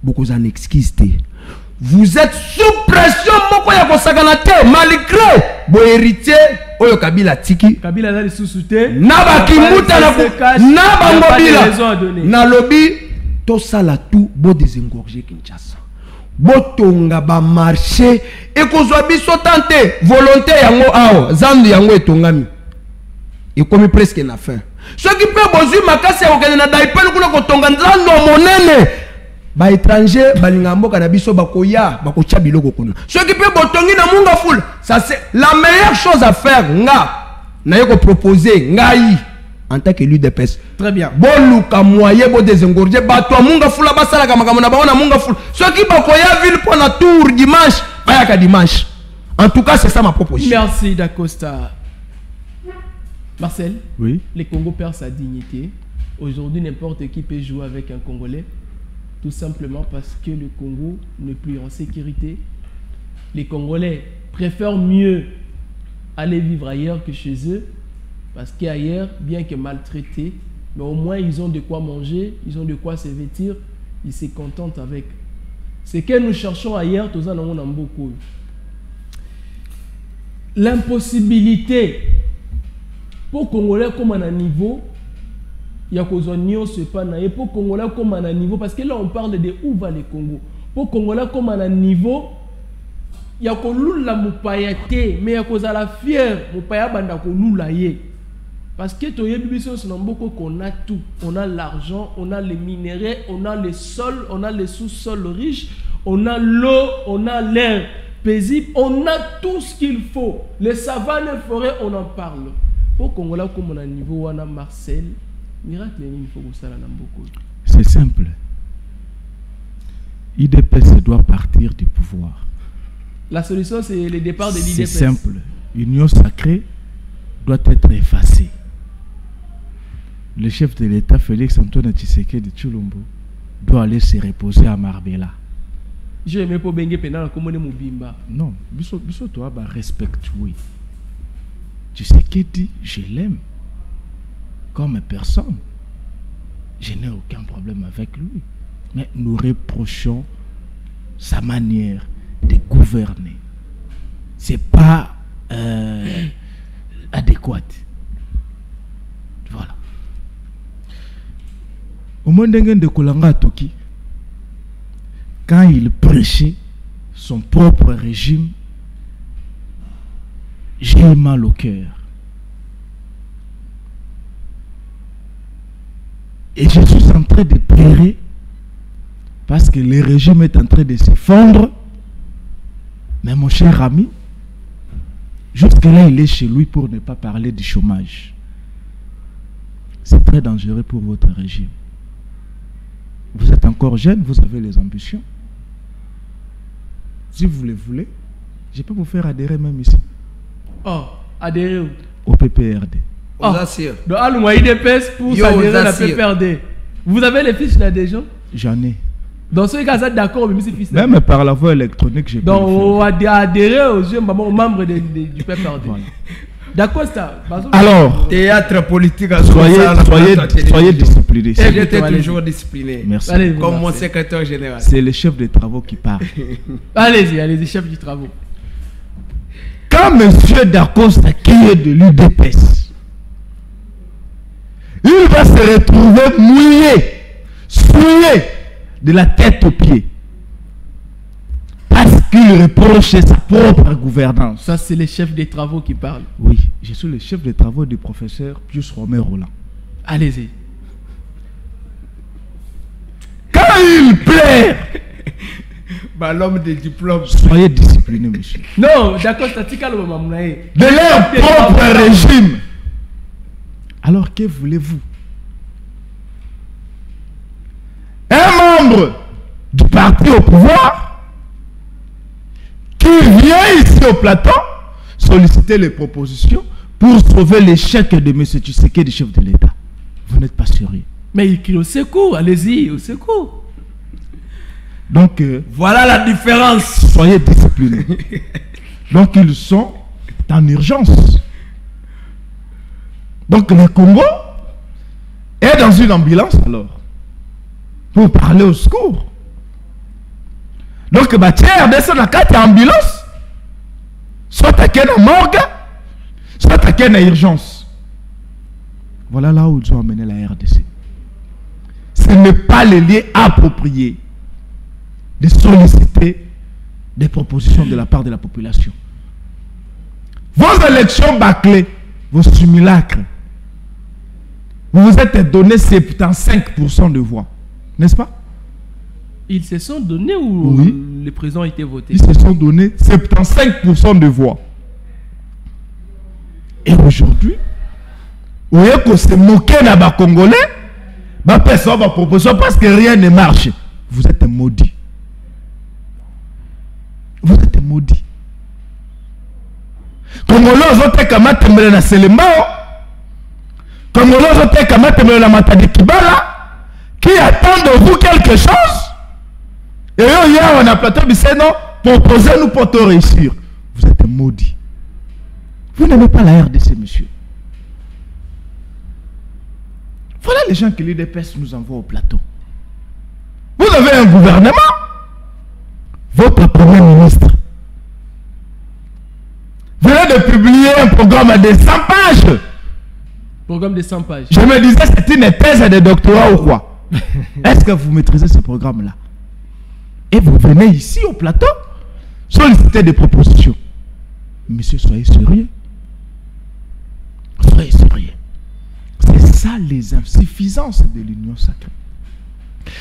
bokozala na excuse te. Vous êtes sous pression moko ya kosakana te malgré bohéritier oyo kabila atiki. Na bakimbuta na bangobila na nalobi tosala tu bodésengorge kinshasa botonga bamarché ekozwa biso tan te volonté yango awa zandu yango etongami. Ekomi presque na fin. Soki mpe bozwi makasi ya kokende na daipele kuna kotonga nzando monene. Baétranger balinga mboka na biso bakoya bakotya biloko kuna. Soki mpe botongi na munga fula ça c'est la meilleure chose à faire nga. Naye kopropose ngai en tant que l'udps très bien. Boluka moye bodésengorge bato ya munga fula basalaka makambo na bango na munga fula. Soki bakoya ville mpo na tour dimanche bayaka dimanche. En tout cas c'est ça ma proposition. Merci dacosta. Marcel Oui. le congo perd sa dignité. Aujourd'hui n'importe qui peut jouer avec un congolais tout simplement parce que le congo n'est plus en sécurité. Les congolais préfèrent mieux aller vivre ailleurs que chez eux parce qu'ailleurs bien que maltraités mais au moins ils ont de quoi manger ils ont de quoi se vêtir ils se contentent avec. Ce que nous cherchons ailleurs na mboka oyo l'impossibilité. Pour congolais comme na niveau ya kozwa nyonso epai na. Ye mpo congolais koma na niveau parce que là on parle de où va le congo. Mpo congolais koma na niveau ya kolula mopaya te mais ya kozala fier mopaya abanda kolula ye parce que toyebi biso na mboka qu'on a tout on a l'argent on a les minéraux on a le sol on a le sous-sol riche on a l'eau on a l'air paisible on a tout ce qu'il faut les savanes et forêts on en parle po congolais comme na niveau wana marcel miracle kosala na mboka oyo C'est simple. IDPS doit partir du pouvoir. la solution c'est le départ de C'est l'idps simple. L'union sacrée doit être effacée. Le chef de l'État, Félix Antoine Tshisekedi Chulumbu, doit aller se reposer à Marbella. je aimé po benge mpena na komone mobimba Non, biso, biso toi, bah, respecte, oui. Tshisekedi, je l'aime. Comme personne. Je n'ai aucun problème avec lui. Mais nous reprochons sa manière de gouverner. C'est pas euh, adéquat. Voilà. Au moins, de Kolanga Toki, quand il prêchait son propre régime, j'ai mal au cœur. Et je suis en train de pleurer parce que le régime est en train de s'effondrer. Mais mon cher ami, jusque-là, il est chez lui pour ne pas parler du chômage. C'est très dangereux pour votre régime. Vous êtes encore jeune, vous avez les ambitions. Si vous le voulez, je peux vous faire adhérer même ici, oh adhéré où? Au PPRD. Oh. donc idps pour s'adhérer na Zazie. pprd vous avez les fiches là des gens J'en ai. dans ceux cas d'accord obimisi fiche na Même par la voie électronique, je peux donc le faire. on adhé- adhéré aux jeunes aux membres de, de- du pprd Voilà. Alors, théâtre politique soyez, soyez, soyez j'étais Allez-y. toujours discipliné Merci. Allez, comme mon secrétaire général C'est le chef des travaux qui parle. [LAUGHS] allez-y allez-y chef du travaux Quand M. Dacosta, qui est de l'UDPS, il va se retrouver mouillé, souillé de la tête aux pieds. Qu'il reproche sa propre gouvernance. Ça, c'est les chefs des travaux qui parlent. Oui, je suis le chef des travaux du professeur Pius Romer Roland. Allez-y. Quand il plaît, Bah, l'homme des diplômes. soyez discipliné, monsieur. Non, d'accord, le. De leur propre régime. Alors que voulez-vous? Un membre du parti au pouvoir qui vient ici au plateau solliciter les propositions pour sauver l'échec de M. Tshisekedi, chef de l'État. Vous n'êtes pas sérieux. Mais il crie au secours, allez-y, au secours. Donc, euh, Voilà la différence. soyez disciplinés. [LAUGHS] Donc, ils sont en urgence. Donc, le Congo est dans une ambulance alors pour parler au secours. Donc, bah, tiens, descend la carte ambulance, soit à quelle morgue, soit à quelle urgence. Voilà là où ils ont amené la RDC. Ce n'est pas le lieu approprié de solliciter des propositions de la part de la population. Vos élections bâclées, vos simulacres, vous vous êtes donné 75% de voix, n'est-ce pas? Ils se sont donnés ou Oui. le président a été voté Ils se sont donné 75% de voix. Et aujourd'hui, vous voyez qu'on se moquait dans les Congolais, bah, personne va proposition parce que rien ne marche. Vous êtes maudits. Vous êtes maudits. Congolais ozoteka matembele na selembao Congolais ozoteka matembele na matadi kibala qui attend de vous quelque chose et eux hier on a plateau biseno proposez-nous pour te réussir. Vous êtes maudits. Vous n'aimez pas la RDC monsieur. Voilà les gens que l'UDPS nous envoie au plateau. Vous avez un gouvernement. Votre premier ministre venait de publier un programme de 100 pages. Programme de 100 pages. je me disais c'est une thèse de doctorat ou quoi? [LAUGHS] Est-ce que vous maîtrisez ce programme-là? Et vous venez ici au plateau solliciter des propositions. Monsieur, soyez sérieux. Soyez sérieux. C'est ça les insuffisances de l'union sacrée.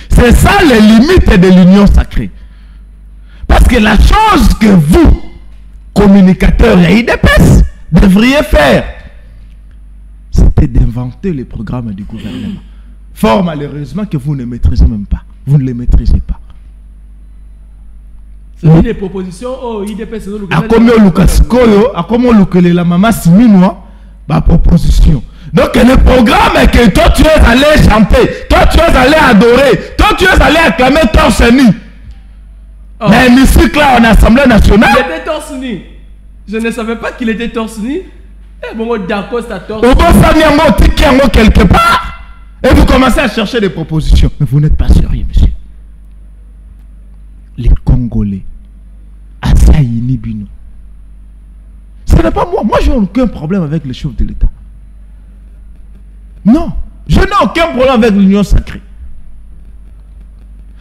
C'est ça les limites de l'union sacrée. Parce que la chose que vous, communicateurs et IDPS, devriez faire, c'était d'inventer les programmes du gouvernement. Fort malheureusement que vous ne maîtrisez même pas. Vous ne les maîtrisez pas. C'est des propositions. Oh, IDP, c'est le akomi oluka sikoyo akomi olukelela mama siminwa baproposition donc le programme que toi tu es allé chanter toi tu es allé adorer toi tu es allé acclamer torse nu Oh. mais l'hémicycle là en assemblée Il nationale était torse nu. Je ne savais pas qu'il était torse nu. Eh bon, d'accord, c'est à torse. obosani yango otiki yango quelque part et vous commencez à chercher des propositions mais vous n'êtes pas sérieux monsieur les congolais asayini bino. Ce n'est pas moi. Moi j'ai aucun problème avec le chef de l'état. Non. Je n'ai aucun problème avec l'union sacrée.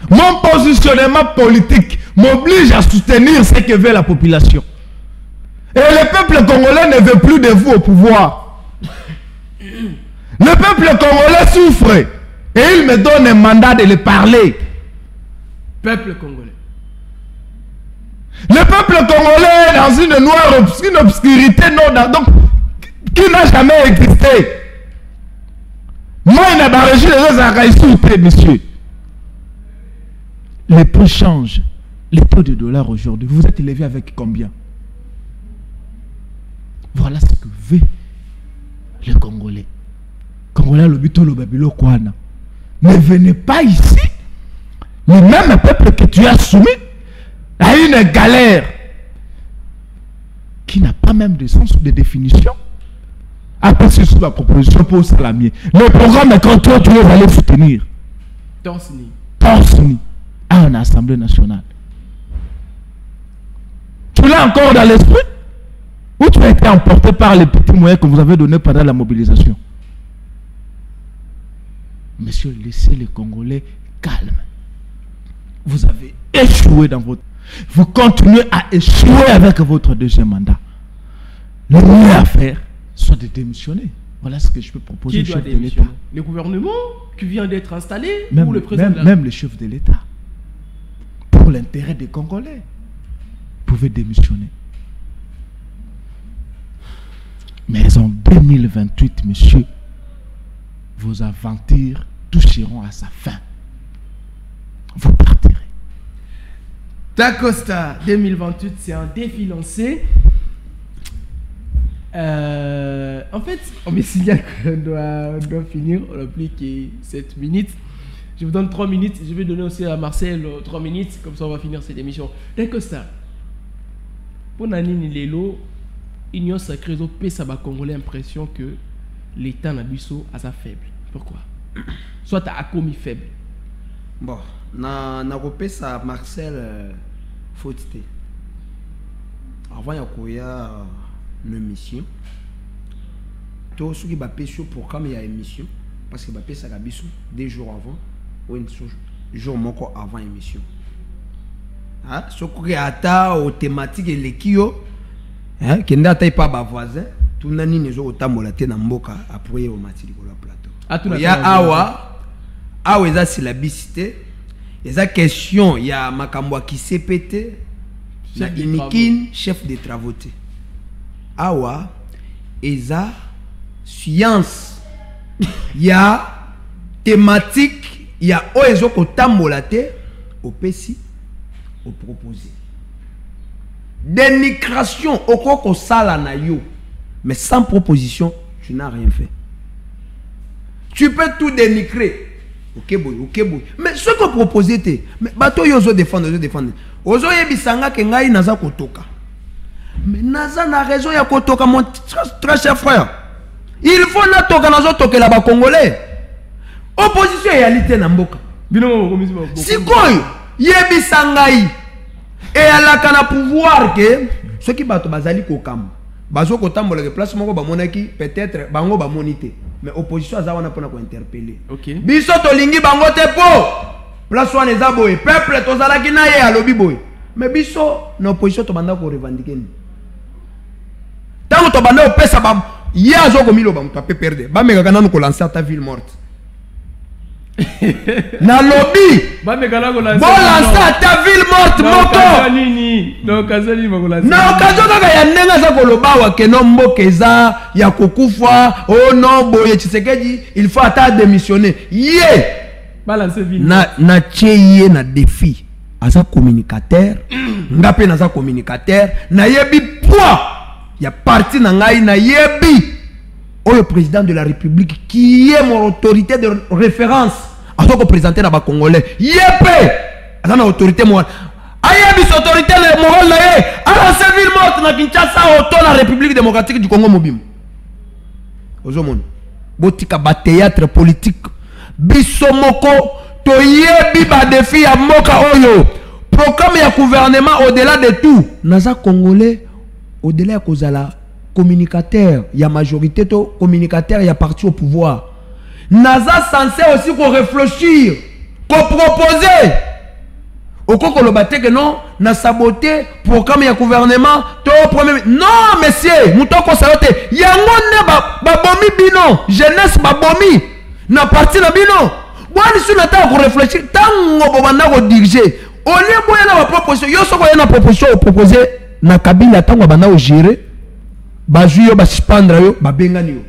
Mon positionnement politique m'oblige à soutenir ce que veut la population. Et le peuple congolais ne veut plus de vous au pouvoir. Le peuple congolais souffre et il me donne un mandat de le parler. Peuple congolais. Le peuple congolais est dans une noire une obscurité non, donc, qui n'a jamais existé. Moi, il n'a pas régi les monsieur. Les prix changent. Les taux de dollars aujourd'hui, vous êtes élevé avec combien? Voilà ce que veut le Congolais. Congolais, le le babilo, kwana. Ne venez pas ici. Le même peuple que tu as soumis à une galère qui n'a pas même de sens ou de définition. Après, c'est sous la proposition pour salamier. Le programme est quand toi, tu es allé soutenir. Torse nu à une assemblée nationale. Tu l'as encore dans l'esprit? Ou tu as été emporté par les petits moyens que vous avez donnés pendant la mobilisation? Monsieur, laissez les Congolais calmes. Vous avez échoué dans votre... Vous continuez à échouer avec votre deuxième mandat. Le mieux à faire, soit de démissionner. Voilà ce que je peux proposer au chef de l'État. Le gouvernement qui vient d'être installé Même, ou le président même, de la- même le chef de l'État. Pour l'intérêt des Congolais. Vous pouvez démissionner. Mais en 2028, monsieur, vos aventures toucheront à sa fin. Vous partirez. D'Acosta 2028, c'est un défi lancé. Euh, en fait, on me signale qu'on doit, finir. On n'a plus que 7 minutes. Je vous donne 3 minutes. Je vais donner aussi à Marcel 3 minutes. Comme ça, on va finir cette émission. D'Acosta, pour Nanini Lelo, Union Sacrée, ça va Congolais l'impression que l'État Nabiso a sa faible. Pourquoi? Soit à commis faible. bon na nakopesa marcel euh, te avant ya koya na émission to soki bapesi yo programme ya émission parce que bapesaka biso deux jours avant oyo jour moko avant émission Ah, soki ata o thématique eleki yo hein, kende ata epa bavoisin tuna nini ezokotambola te na mboka apres omati likolo ya plateau. Atuna ya awa. Awa eza te eza question ya makambo ya kisepe te na inikin chef de travaux. Te awa eza science [LAUGHS] ya thématique ya oyo ezokotambola te opesi opropose. Dénigration okoki kosala na yo mais sans proposition tu n'as rien fait. Tu peux tout dénigrer ok boy ok boy mais soki opropose te bato oyo ozodefendre ozodefendre ozoyebisanga ke ngai naza kotoka. Mais naza na raison ya kotoka mon très- cher frère. Il faut natoka nazotokela bakongolais. Opposition eyali te na mboka. Sikoyo yebisa ngai eyalaka na pouvoir ke soki bato bazali kokamba bazokotambolaka place moko bamonaki peut-être bango bamoni te. Mais opposition aza wana mpona kointerpele Ok. biso tolingi bango te mpo place wana eza boye. Peuple tozalaki na ye alobi boye. Mais biso na opposition tobanda korevandike nini? Ntango tobanda kopesa ye azokomiloba moto ape perde bamekaka nanu kolanse ata ville morte [LAUGHS] nalobi! Bamekana kolansa bolanse ata ville morte moko! na okazio na kaka ya ndenge aza koloba awa keno mboka eza ya kokufa o no boye tshisekedi il faut ata adémissionne ye! Na natie ye na défi. Aza communicateur. Nga mpe naza communicateur. Nayebi poids! Ya parti na ngai nayebi oyo président de la république qui est mon autorité de référence. Aza koprésente na bacongolais ye mpe aza na autorité moral ayebisa autorité le moral na ye. Alance ville morte na kinshasa oto na république démocratique du congo mobimba ozomona botika batéâtre politique. Biso moko toyebi badefi ya mboka oyo. Programme ya gouvernement au-delà de tout. Naza congolais au-delà ya kozala communicateur ya majorité to communicateur ya parti au pouvoir. Naza censé aussi korefléchir kopropose okoki koloba te ke non na sabote programme ya gouvernement premier mi- non monsieur moto akosala yo te yango ba- babomi bino. Jeunesse babomi na parti na bino. Korefléchir ntango bobanda kodirige olie boya na baproposition yo soki oya na proposition opropose na kabila ntango abanda kogere bazwi yo basuspendre yo. Babengani yo.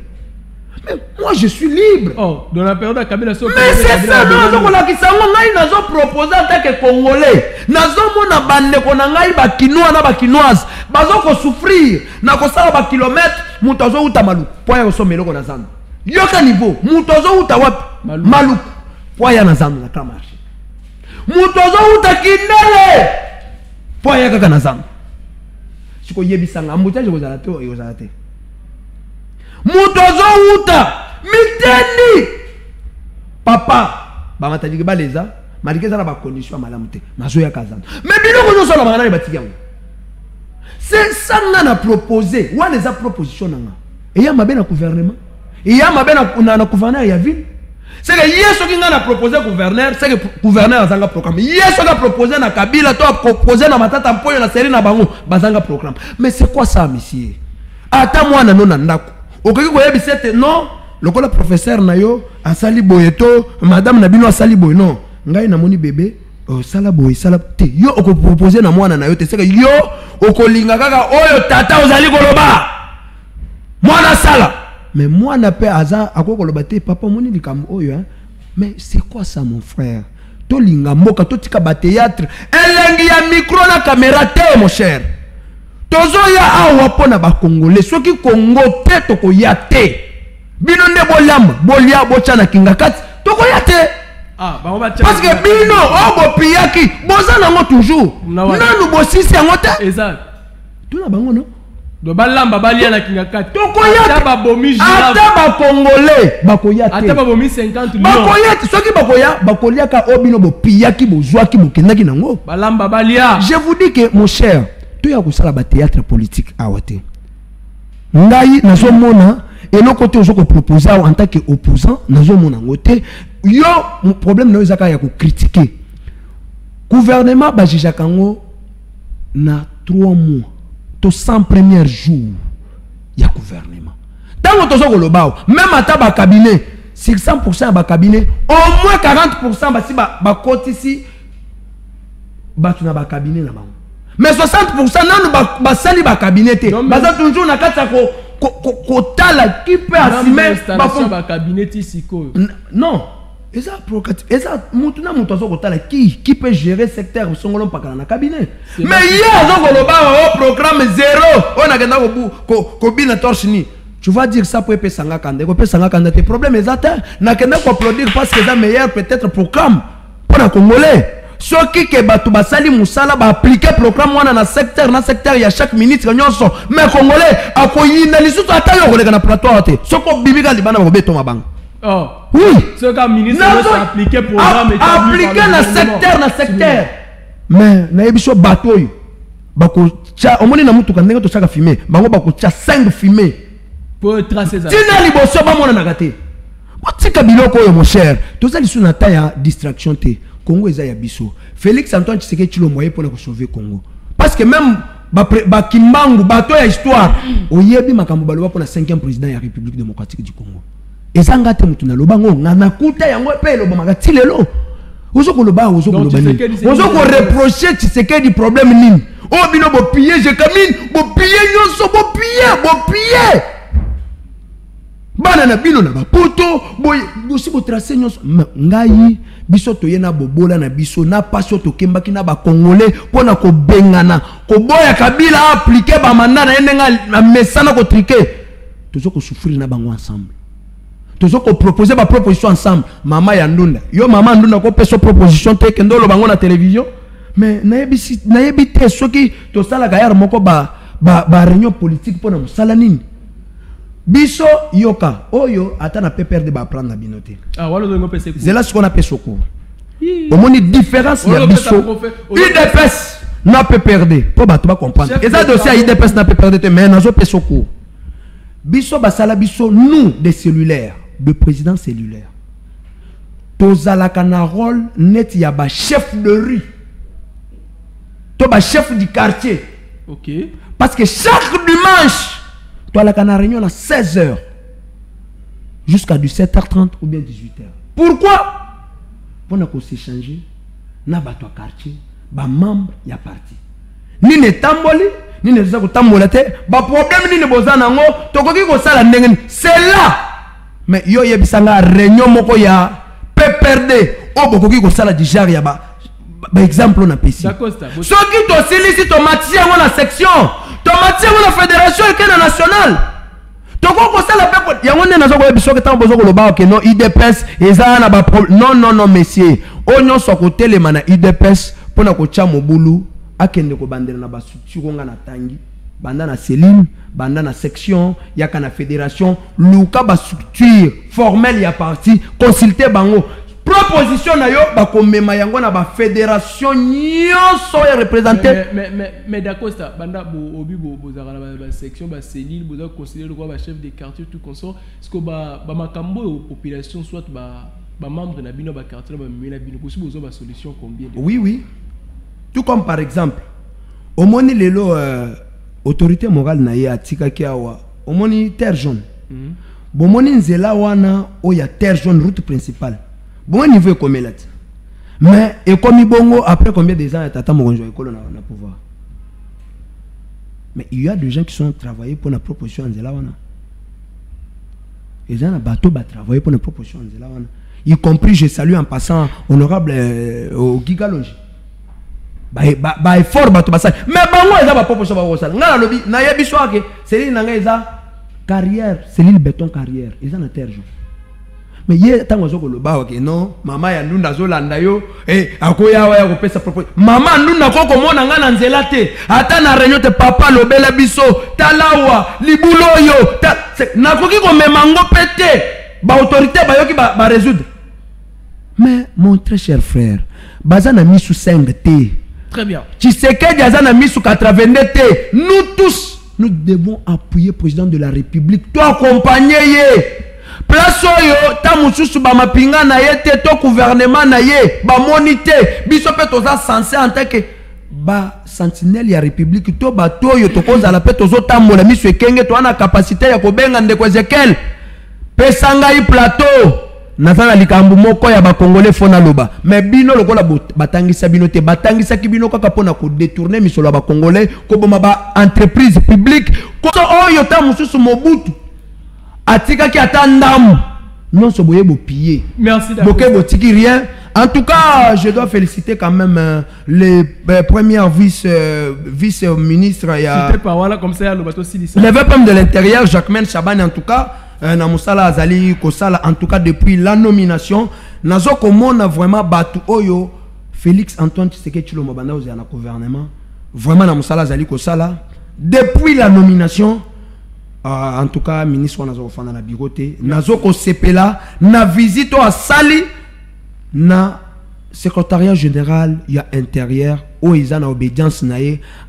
Mais moi je suis libre. Oh dans la période ya kabila so mais c'est ça nazokolakisa yango ngai nazopropose atake congolais. Nazomona bandeko na ngai bakinois na bakinoise. Bazokosouffrir na kosala bakilometre moto azowuta maluku. Po ya kosoma eloko na zando. Yoka niveau moto azowuta wapi? Maluku. po aya na zando na grand marché. Moto azowuta kindele. Po aya kaka na zando sikoyebisanga embouteillage ekozala te ekozala te. Moto azowuta mitendi! Papa bamatandiki baleza malike eza na bakondition ya malamu te nazoyaka zanda mais biloko nyonso alobanga nani batiki yango. Se sanga na propose wana eza proposition nanga eya mabe na gouvernement. Eya mabe na gouverneur ya ville seke ye soki ngai na propose gouverneur seke gouverneur azanga programme. Ye soki apropose na kabila to apropose na matata mpoyo na seri na bango bazanga programme. Mais c'est quoi ça monsieur? Ata mwana no na ndako. Okoki koyebisa ete non? Lokola professeur na yo asali boye to madame na bino asali boye non? Ngai namoni bebe osala boye sala te. Yo okopropose na mwana na yo te seke yo okolinga kaka oyo tata ozali koloba. Mwana sala mais mwana mpe aza akoki koloba te papa omoni likambo oyo mais c'est quoi ça mon frère? Tolinga mboka totika batéâtre elengi ya micro na caméra te mon cher. Tozoya awa mpo na bakongole soki kongo te tokoya te. Bino nde bolamba bolia botya na kinga kati tokoya te. Ah, batia- parce que bino oyo bopiyaki boza nango toujours. Nanu bosisi yango te. Tuna bango no do balamba kati. Ata te babomi girafe ata bakongole bakoya te ata babomi 50 lion bakoya te soki bakoya bakoliaka oyo bino bopiyaki bozwaki bokendaki nango. Balamba balia. Je vous dis que mon cher toya kosala batéâtre politique awa te. Ngai nazomona eloko te ozo kopropose awa en tant que opposant nazomona yango te. Yo problème na yo eza kaka ya kokritike gouvernement bajugeaka yango na 3 mois to 100 premier jour ya gouvernement. Ntango toza koloba awa même ata bakabinet sur 100% ya bakabinet au moins 40% basi ba- bakotisi bato na bakabinet na bango mais 60 nanu ba- basali bakabinet te. Baza toujours na kati ya ko- ko- ko- kotala ki mpe asime non eza provocatif eza mutu na mutu aza kotala. Ki ki peut gérer secteur songolo mpakala na cabinet mais ye aza koloba o programme zéro. Oyo nakenda kobina torche ni. Tu vas dire ça po epesanga kanda. Ekopesanga kanda. Te problème eza te. Nakenda koapplaudir parce que eza meilleur peut-être programme. Mpo na congolais. Soki ke bato basali mosala baaplike programme wana na secteur na secteur ya chaque ministre nyonso. Mais congolais akoyinda lisusu ata yo koleka na awa te. Soki obimika libanda bakobetoma bango oh. Oui. Soki ka ministre nyonso appliqué programme le appliqué na secteur na secteur mais nayebi so bato oyo bakotya omoni na mutuka ndenge fume bango bakotya 5 fume po trace eza ntina liboso bamonanaka te. Botika biloko oyo mon cher. Toza lisusu na distraction te. Congo eza ya biso. Félix antoine tshisekedi tshilombo aye mpona kosauve congo. Parce que même bakimbangu bato ya histoire oyebi makambo baloba mpona 5e président ya république démocratique du congo eza nga te motu naloba ngo nga nakuta yango mpe elobamaka ti lelo. Ozo koloba awa ozo Donc, koloba nini? Tshisekedi, c'est ozo une- koreproche tshisekedi problème nini? Oyo bino bopille jekamine bopille nyonso bopille bopille bana na bino na bapoto bosi botrace nyonso. Ngai biso toye na bobola na biso na pasi oyo tokembaki na bakongole mpo na kobengana. Koboya kabila aplike bamanda na ye ndenge amesana kotrike. Toza kosouffrir na bango ensemble toza kopropose baproposition ensemble. Mama ya ndunda. Yo mama ndunda kopesa proposition te kende oloba yango na télévision. Mais nayebi nayebi te soki tosalaka yare moko ba, ba, ba réunion politique mpo na mosala nini. Biso yoka. Oyo ata na pprd baaprendre na bino te. Ah zela sikoyo napesa okour omoni différence ya biso. udps na pprd mpo bato bacomprendre eza dossier ya udps na pprd te mais nazopesa okour biso basala biso nous de cellulaire de président cellulaire. Tozalaka na rôle neti ya bachef de rue. To bachef du quartier. Ok. Parce que chaque dimanche toalaka na réunion na 16 heures jusqu'à 17h30 ou bien 18h pourquoi? Mpona koséchange na bato quartier bamembre ya parti. Nini etamboli nini eza kotambola te. Baproblème nini boza nango. Tokoki kosala ndenge nini c'est là mais yo oyebisanga réunion moko ya pprd oyo bokoki kosala du genre ya ba baexemple oyo napesi soki tosilisi tomatisi yango na section tomatisi yango na fédération eke na national tokoki kosala mpe yango nde naza koyebi soki ntango boza koloba oke no idps eza na baproblème non non non messier oyo nyonso akotelema na idps mpona kotya mobulu akende kobandela na bastructure onga na tangi banda na cellule banda na section yaka na fédération. Luka bastructure formelle ya parti consulte bango. Proposition na yo bakomema yango na bafédération nyonso oyo représente Mais- mais- mais- mais dacosta banda obi bo- bozalaka na ba- basection bacellule boza considéré lokwa bachef de quartier tout consort. Ceque bamakambo oyo population soit ba bamembre na bino bakartier na bamemi na bino bosi bozwa basolution combien oui oui. Tout comme par exemple omoni lelo euh, autorité morale na ye atikaki awa. Omoni terre jaune. Mhm. bomoni nzela wana oyo ya terre jaune route principale. Bomoni niveau ekomela ti. Mais ekomi bongo après combien des ans ya tata mokonzi ya ekolo na, na pouvoir? Mais il y a des gens qui sont travaillés pour la proposition ya nzela wana. Eza na bato batravaille pour la proposition ya nzela wana. Y compris je salue en passant honorable euh, au gigalongi baeffort ba, ba effort bato basali. Mais bango eza baproposition bakosala ngai nalobi nayebi so ake selile na ngai carrière carrière mais non mama ya ndunda azolanda yo eh, akoya ya propos réunion papa alobela biso tala awa libula oyo nakoki komema ngo mpe mais mon très cher frère baza na misu 5 te très bien. Tshisekedi aza na misu 82 te nous tous nous devons appuyer président de la république. To accompagner place oyo ta mosusu bamapinga na ye te to gouvernement na ye bamoni te. Biso mpe toza censé en tant que basentinele ya république. To bato oyo tokozala mpe tozotambola miso ekenge toza na kapasité ya kobenga ndeko ezekiel. Pesa ngai plateau naza na likambo moko ya bakongole fo naloba. Me bino lokola batangisa bino te batangisaki bino kaka mpona kodetourne misolo ya bakongole koboma baentreprise publique. Koso oyo ta mosusu mobutu atikaki ata ndambu nyonso boye bopie. Merci boke botiki rien. En tout cas je dois féliciter quand même euh, les euh, premières vice euh, vice ministre ya tosilisa le VPM de l'intérieur Jacquemin Chabani en tout cas na mosala azali kosala en tout cas depuis la nomination nazo komona vraiment bato oyo Félix Antoine Tshisekedi Tshilombo banda na gouvernement. Vraiment na mosala azali kosala. Depuis la nomination euh, en tout cas ministre wana aza kofanda na bureau te nazo kosepela na visite asali na secrétariat général ya intérieur oyo eza na obédience na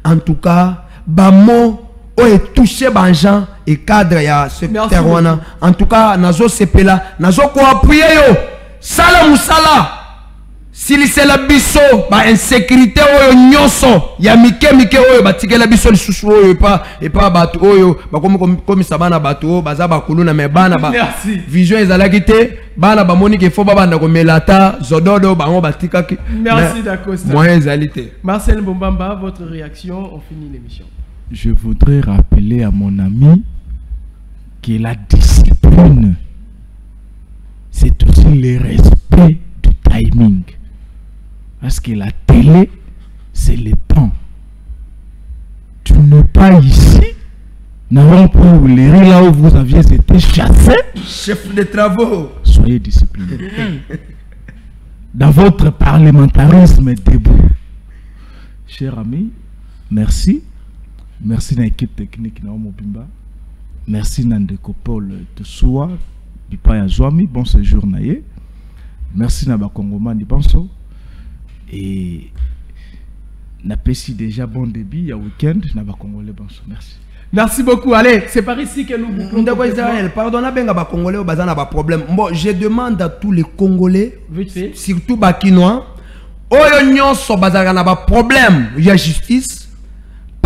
en tout cas bamo oyo etouche baagent ecadre ya Merci secteur wana en tout cas nazosepela nazokoappuye yo. Sala mosala silisela biso bainsécurité oyo nyonso ya mike mike oyo batikela biso lisusu oyo epa epa bato oyo. Bakomi komi- komisa bana bato oyo baza bakuluna me bana ba Merci. vision ezalaki te. Bana bamoni ke fo babanda komela ata zododo bango batikaki moyen ezali te. Marcel Bombamba votre réaction on finit l'émission Je voudrais rappeler à mon ami que la discipline, c'est aussi le respect du timing. Parce que la télé, c'est le temps. Tu n'es pas ici. N'avons pas les là où vous aviez été chassé. chef de travaux Soyez disciplinés. Dans votre parlementarisme debout. Cher ami, merci. Merci à l'équipe technique na Mobimba. Merci Nandeko Paul Tosoua, Bipa Yazwami, bon séjour na ye. Merci na Bakongomani Banso. Et napesi déjà bon débit, il y a week-end, na Bakongolais Banso. Merci. merci beaucoup allez c'est par ici que nous bouclons ndeko israel pardon nabenga bacongolais oyo baza na baproblème bon je demande à tous les congolais surtout bakinois oyo nyonso bazalaka na baproblème ya justice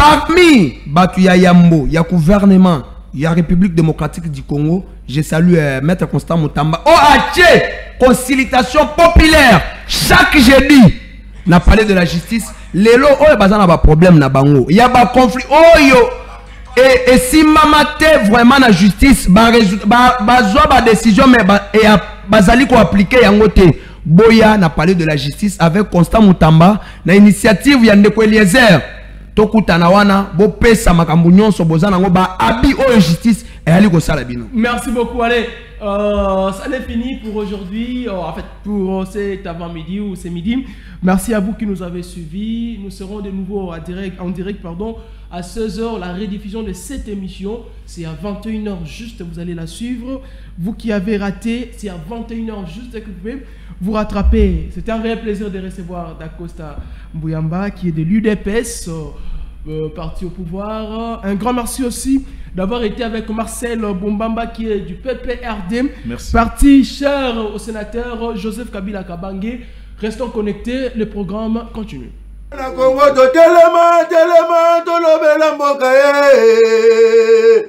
parmi bato ya yambo ya gouvernement ya république démocratique du congo je salue euh, maître constant motamba oyo atie consultation populaire. Chaque jeudi na palais de la justice lelo oyo baza na baproblème na bango. Ya baconflit oyo. E- esimbama te vraiment na justice ba- bazwa badécision mais ba- e- a- bazali koaplike yango te. Boya na palais de la justice avec constant mutamba na initiative ya ndeko eliezer Merci beaucoup. Allez, euh, ça n'est fini pour aujourd'hui. euh, en fait, pour euh, cet avant-midi ou ce midi. Merci à vous qui nous avez suivis. Nous serons de nouveau en direct pardon, à 16h. La rediffusion de cette émission, c'est à 21h juste. Vous allez la suivre. Vous qui avez raté, c'est à 21h juste que vous pouvez vous rattraper. C'était un réel plaisir de recevoir Dacosta Mbuyamba, qui est de l'UDPS. euh, euh, parti au pouvoir. Un grand merci aussi d'avoir été avec Marcel Bombamba qui est du PPRD. Merci. Parti cher au sénateur Joseph Kabila Kabange. Restons connectés, le programme continue. na kongo totelema telema tolobela mboka ye